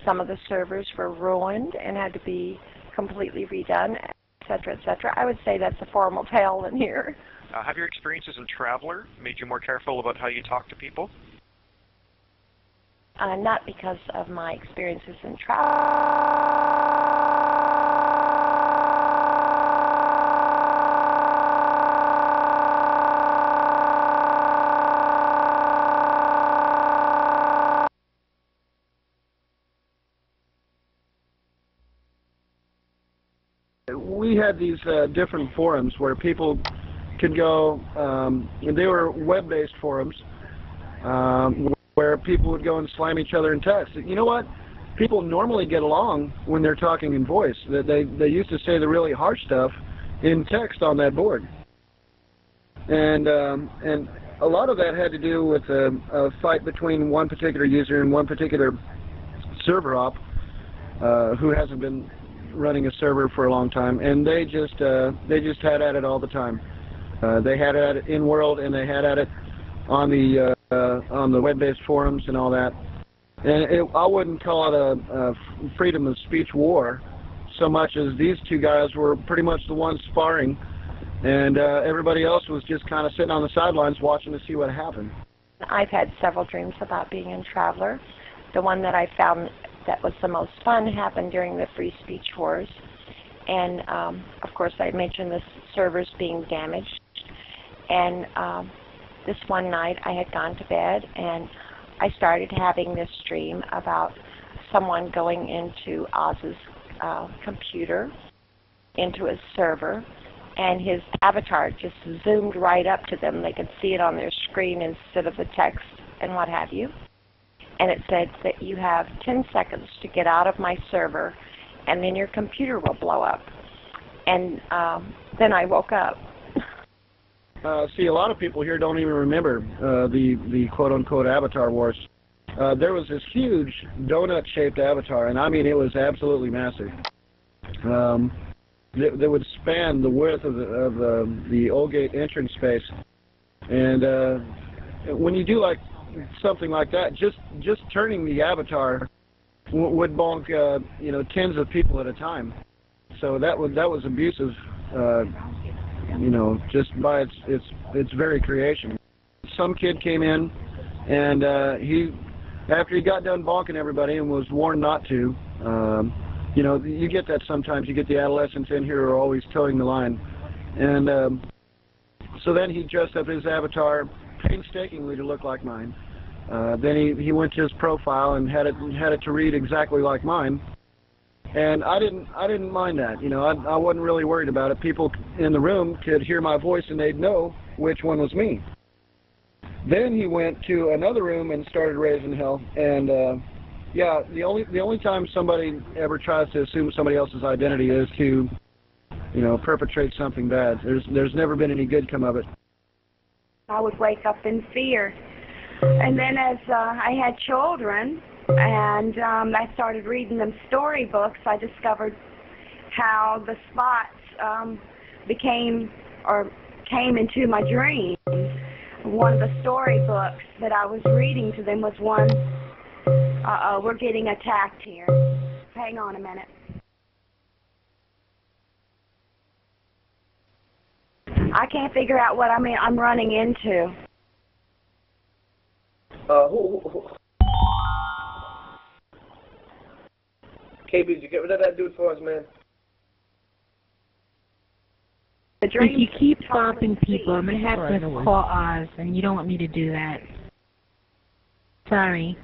some of the servers were ruined and had to be completely redone, et cetera, et cetera. I would say that's a formal (laughs) tale in here. Uh, have your experiences in Traveler made you more careful about how you talk to people? Uh, not because of my experiences in Traveler. we had these uh, different forums where people could go, um, and they were web-based forums, um, where people would go and slam each other in text. You know what? People normally get along when they're talking in voice. That they they used to say the really harsh stuff in text on that board, and um, and a lot of that had to do with a, a fight between one particular user and one particular server op uh, who hasn't been running a server for a long time, and they just uh, they just had at it all the time. Uh, they had at it in world, and they had at it on the uh, uh, on the web-based forums and all that. And it, I wouldn't call it a, a freedom of speech war so much as these two guys were pretty much the ones sparring, and uh, everybody else was just kind of sitting on the sidelines watching to see what happened. I've had several dreams about being in Traveler. The one that I found that was the most fun happened during the free speech wars. And um, of course, I mentioned the servers being damaged. And um, this one night, I had gone to bed and I started having this dream about someone going into Oz's uh, computer, into his server, and his avatar just zoomed right up to them. They could see it on their screen instead of the text and what have you and it said that you have 10 seconds to get out of my server and then your computer will blow up. And um, then I woke up. (laughs) Uh, see, a lot of people here don't even remember uh, the, the quote-unquote avatar wars. Uh, there was this huge donut-shaped avatar, and I mean it was absolutely massive. Um, that, that would span the width of the, of the, the Old Gate entrance space. And uh, when you do like something like that, just just turning the avatar would bonk uh, you know tens of people at a time. So that was that was abusive, uh, you know, just by its its its very creation. Some kid came in, and uh, he after he got done bonking everybody and was warned not to. Um, you know, you get that sometimes. You get the adolescents in here who are always toeing the line, and um, so then he dressed up his avatar painstakingly to look like mine. Uh, then he, he went to his profile and had it had it to read exactly like mine. And I didn't I didn't mind that. You know, I I wasn't really worried about it. People in the room could hear my voice and they'd know which one was me. Then he went to another room and started raising hell. And uh, yeah, the only the only time somebody ever tries to assume somebody else's identity is to, you know, perpetrate something bad. There's there's never been any good come of it. I would wake up in fear. And then as uh, I had children and um, I started reading them storybooks, I discovered how the spots um, became or came into my dreams. One of the storybooks that I was reading to them was one, uh-oh, we're getting attacked here. Hang on a minute. I can't figure out what I mean I'm running into. Uh, who, who, who? KB, did you get rid of that dude for us, man? The If you keep bumping people, I'm gonna have to call Oz, and you don't want me to do that. Sorry.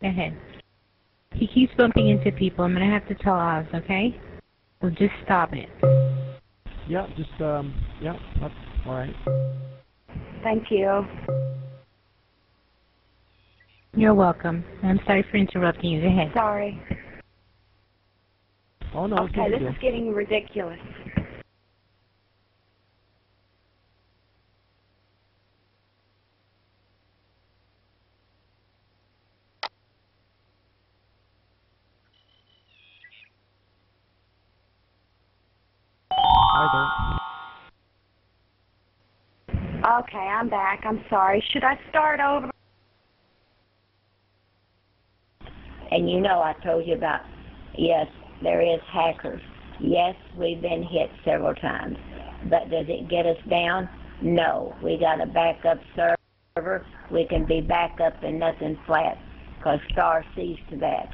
Go ahead. He keeps bumping into people. I'm gonna have to tell Oz, okay? So just stop it. Yeah, just um, yeah, that's all right. Thank you. You're welcome. I'm sorry for interrupting you. Go ahead. Sorry. Oh no, Okay, this is getting ridiculous. Hi Okay, I'm back. I'm sorry. Should I start over? And you know I told you about, yes, there is hackers. Yes, we've been hit several times. But does it get us down? No. We got a backup server. We can be back up and nothing flat because Star sees to that.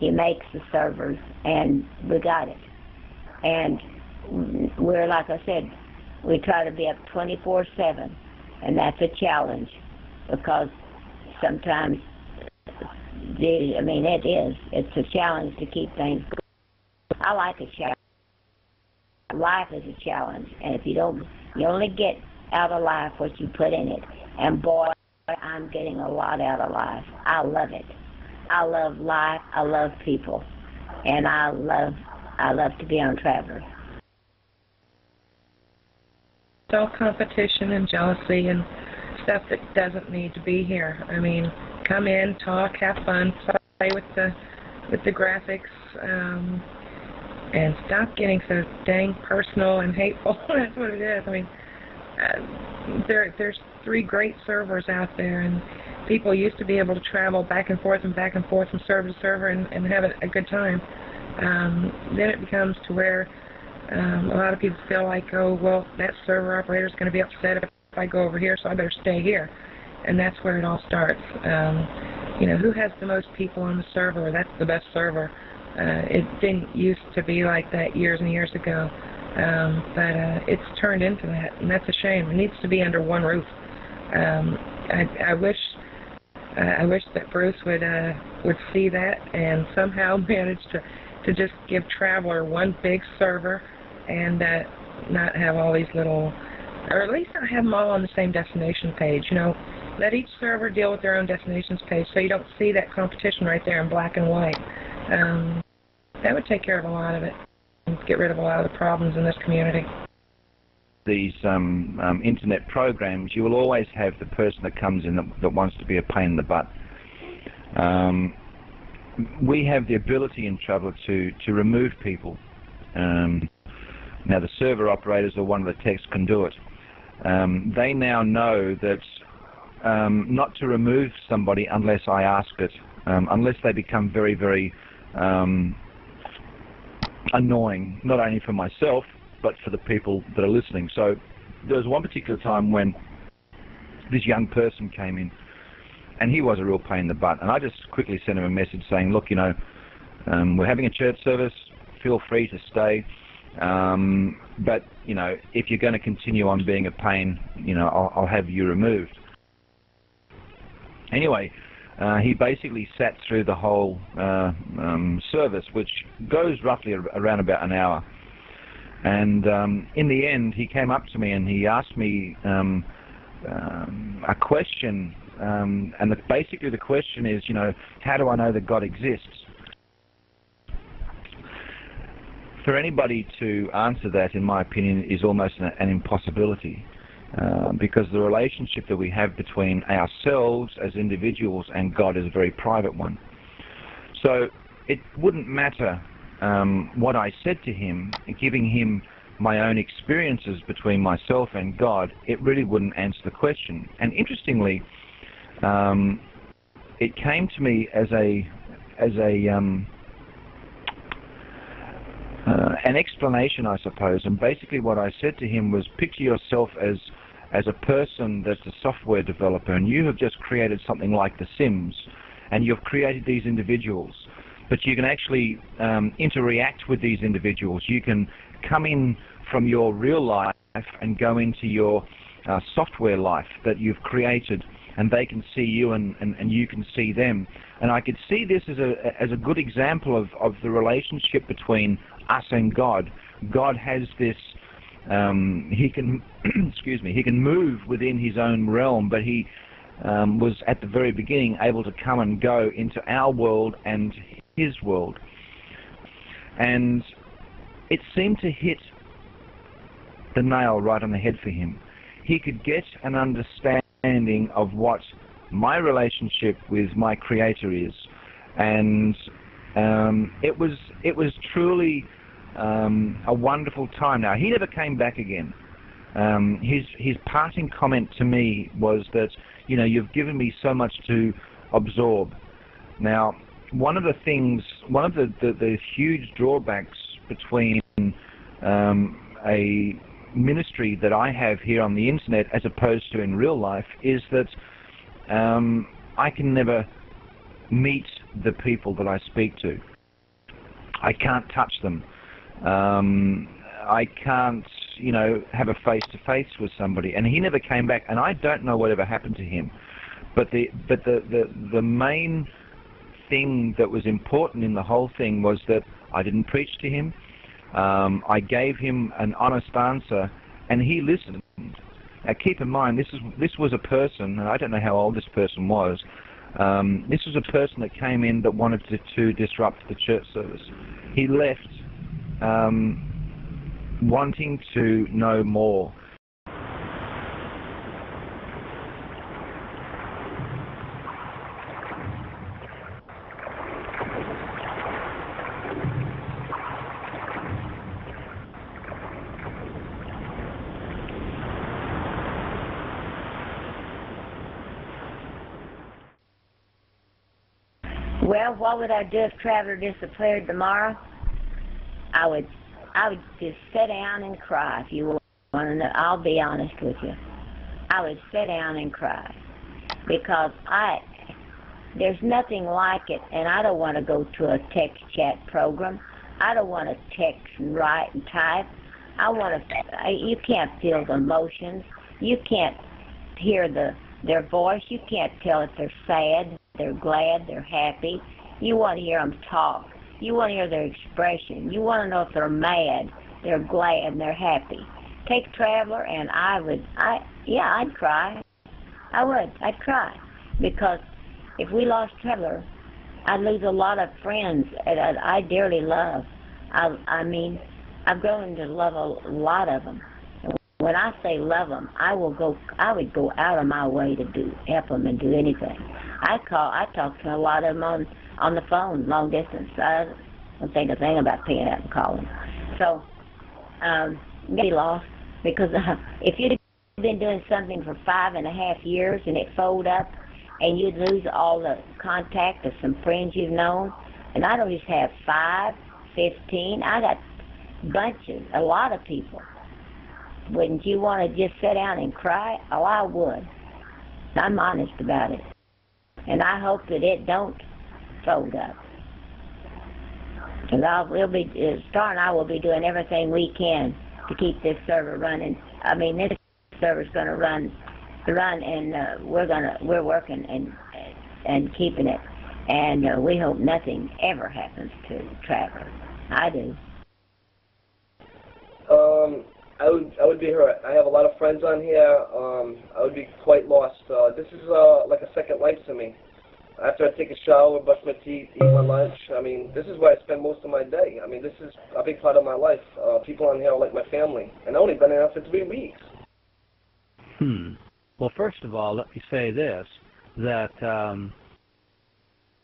He makes the servers and we got it. And we're, like I said, we try to be up 24-7 and that's a challenge because sometimes the, I mean, it is. It's a challenge to keep things. I like a challenge. Life is a challenge, and if you don't, you only get out of life what you put in it. And boy, I'm getting a lot out of life. I love it. I love life. I love people, and I love, I love to be on Traveler. All competition and jealousy and stuff that doesn't need to be here. I mean, come in, talk, have fun, play with the with the graphics, um, and stop getting so dang personal and hateful. (laughs) That's what it is. I mean, uh, there there's three great servers out there, and people used to be able to travel back and forth and back and forth from server to server and, and have a, a good time. Um, then it becomes to where um, a lot of people feel like, oh, well, that server operator is going to be upset if I go over here, so I better stay here. And that's where it all starts. Um, you know, who has the most people on the server? That's the best server. Uh, it didn't used to be like that years and years ago, um, but uh, it's turned into that, and that's a shame. It needs to be under one roof. Um, I, I wish uh, I wish that Bruce would uh, would see that and somehow (laughs) manage to to just give Traveler one big server and uh, not have all these little, or at least not have them all on the same destination page. You know, let each server deal with their own destinations page so you don't see that competition right there in black and white. Um, that would take care of a lot of it and get rid of a lot of the problems in this community. These um, um, internet programs, you will always have the person that comes in that, that wants to be a pain in the butt. Um, we have the ability in Traveler to, to remove people. Um, now the server operators or one of the techs can do it. Um, they now know that um, not to remove somebody unless I ask it, um, unless they become very, very um, annoying, not only for myself, but for the people that are listening. So there was one particular time when this young person came in, and he was a real pain in the butt. And I just quickly sent him a message saying, look, you know, um, we're having a church service. Feel free to stay. Um, but, you know, if you're going to continue on being a pain, you know, I'll, I'll have you removed. Anyway, uh, he basically sat through the whole uh, um, service, which goes roughly ar around about an hour. And um, in the end, he came up to me and he asked me um, um, a question. Um, and the, basically, the question is, you know, how do I know that God exists? For anybody to answer that, in my opinion, is almost an, an impossibility. uh, because the relationship that we have between ourselves as individuals and God is a very private one. So it wouldn't matter um, what I said to him, giving him my own experiences between myself and God, it really wouldn't answer the question. And interestingly, um, it came to me as a as a um, uh, an explanation, I suppose. And basically, what I said to him was, picture yourself as as a person that's a software developer, and you have just created something like The Sims, and you've created these individuals. But you can actually um, interact with these individuals. You can come in from your real life and go into your uh, software life that you've created and they can see you and, and, and you can see them. And I could see this as a, as a good example of, of the relationship between us and God. God has this, um, he can, (clears throat) excuse me, he can move within his own realm, but he um, was at the very beginning able to come and go into our world and his world. And it seemed to hit the nail right on the head for him. He could get an understanding of what my relationship with my Creator is, and um, it was it was truly um, a wonderful time. Now he never came back again. Um, his his parting comment to me was that you know you've given me so much to absorb. Now one of the things, one of the the, the huge drawbacks between um, a ministry that I have here on the internet as opposed to in real life is that um, I can never meet the people that I speak to. I can't touch them. Um, I can't, you know, have a face-to-face with somebody. And he never came back, and I don't know whatever happened to him. But the but the the the main thing that was important in the whole thing was that I didn't preach to him. Um, I gave him an honest answer, and he listened. Now, keep in mind, this is this was a person, and I don't know how old this person was. Um, this was a person that came in that wanted to, to disrupt the church service. He left um, wanting to know more. Well, what would I do if Traveler disappeared tomorrow? I would, I would just sit down and cry. If you want to know, I'll be honest with you. I would sit down and cry because I, there's nothing like it, and I don't want to go to a text chat program. I don't want to text and write and type. I want to. You can't feel the emotions. You can't hear the their voice. You can't tell if they're sad, they're glad, they're happy. You want to hear them talk. You want to hear their expression. You want to know if they're mad, they're glad, and they're happy. Take Traveler, and I would, I yeah, I'd cry. I would. I'd cry because if we lost Traveler, I'd lose a lot of friends that I dearly love. I, I mean, I've grown to love a lot of them. When I say love them, I will go. I would go out of my way to do help them and do anything. I call. I talk to a lot of them on on the phone, long distance. I don't think a thing about picking up and calling. So, um, get lost because uh, if you'd been doing something for five and a half years and it fold up, and you'd lose all the contact of some friends you've known, and I don't just have five, fifteen. I got bunches, a lot of people wouldn't you want to just sit down and cry? Oh, I would. I'm honest about it. And I hope that it don't fold up. And I will be, uh, Star and I will be doing everything we can to keep this server running. I mean, this server's going to run, run, and uh, we're gonna, we're working and and keeping it. And uh, we hope nothing ever happens to Traveler. I do. Um, I would I would be hurt. I have a lot of friends on here. Um, I would be quite lost. Uh, this is uh, like a second life to me. After I take a shower, brush my teeth, eat my lunch. I mean, this is where I spend most of my day. I mean, this is a big part of my life. Uh, people on here are like my family, and I've only been here for three weeks. Hmm. Well, first of all, let me say this, that um,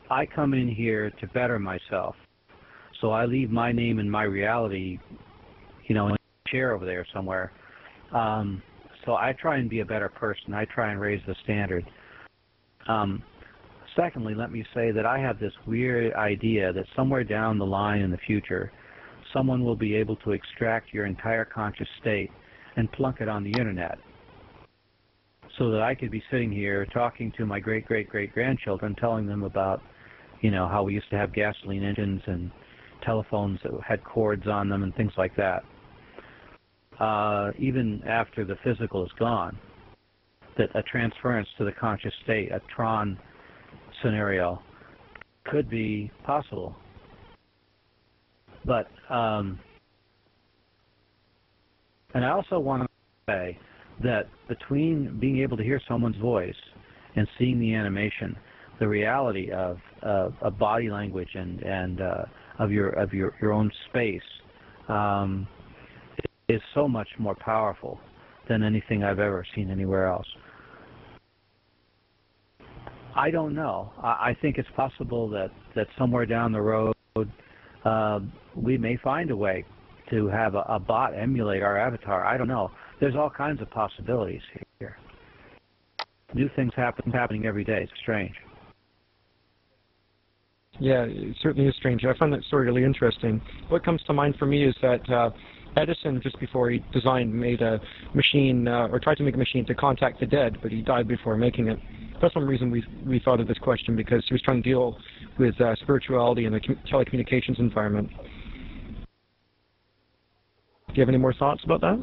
I come in here to better myself. So I leave my name and my reality, you know, chair over there somewhere. Um, so I try and be a better person. I try and raise the standard. Um, secondly, let me say that I have this weird idea that somewhere down the line in the future, someone will be able to extract your entire conscious state and plunk it on the internet so that I could be sitting here talking to my great great great grandchildren, telling them about, you know, how we used to have gasoline engines and telephones that had cords on them and things like that. Uh, even after the physical is gone, that a transference to the conscious state, a Tron scenario, could be possible. But um, and I also want to say that between being able to hear someone's voice and seeing the animation, the reality of of body language and and uh, of your of your your own space um, is so much more powerful than anything I've ever seen anywhere else. I don't know. I, I think it's possible that that somewhere down the road uh, we may find a way to have a, a bot emulate our avatar. I don't know. There's all kinds of possibilities here. New things happen happening every day. It's strange. Yeah, it certainly is strange. I find that story really interesting. What comes to mind for me is that uh, Edison, just before he designed, made a machine, uh, or tried to make a machine to contact the dead, but he died before making it. That's one reason we we thought of this question because he was trying to deal with uh, spirituality in the telecommunications environment. Do you have any more thoughts about that?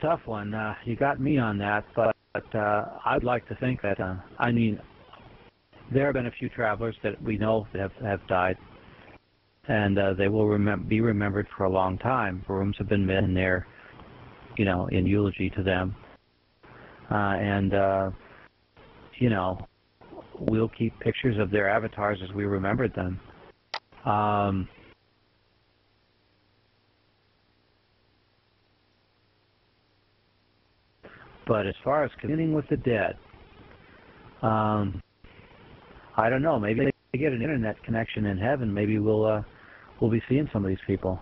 tough one. Uh, you got me on that, but, but uh, I'd like to think that, uh, I mean, there have been a few travelers that we know have, have died, and uh, they will remem- be remembered for a long time. Rooms have been made in there, you know, in eulogy to them. Uh, and, uh, you know, we'll keep pictures of their avatars as we remembered them. Um, But as far as communing with the dead, um, I don't know. Maybe they get an internet connection in heaven. Maybe we'll uh, we'll be seeing some of these people.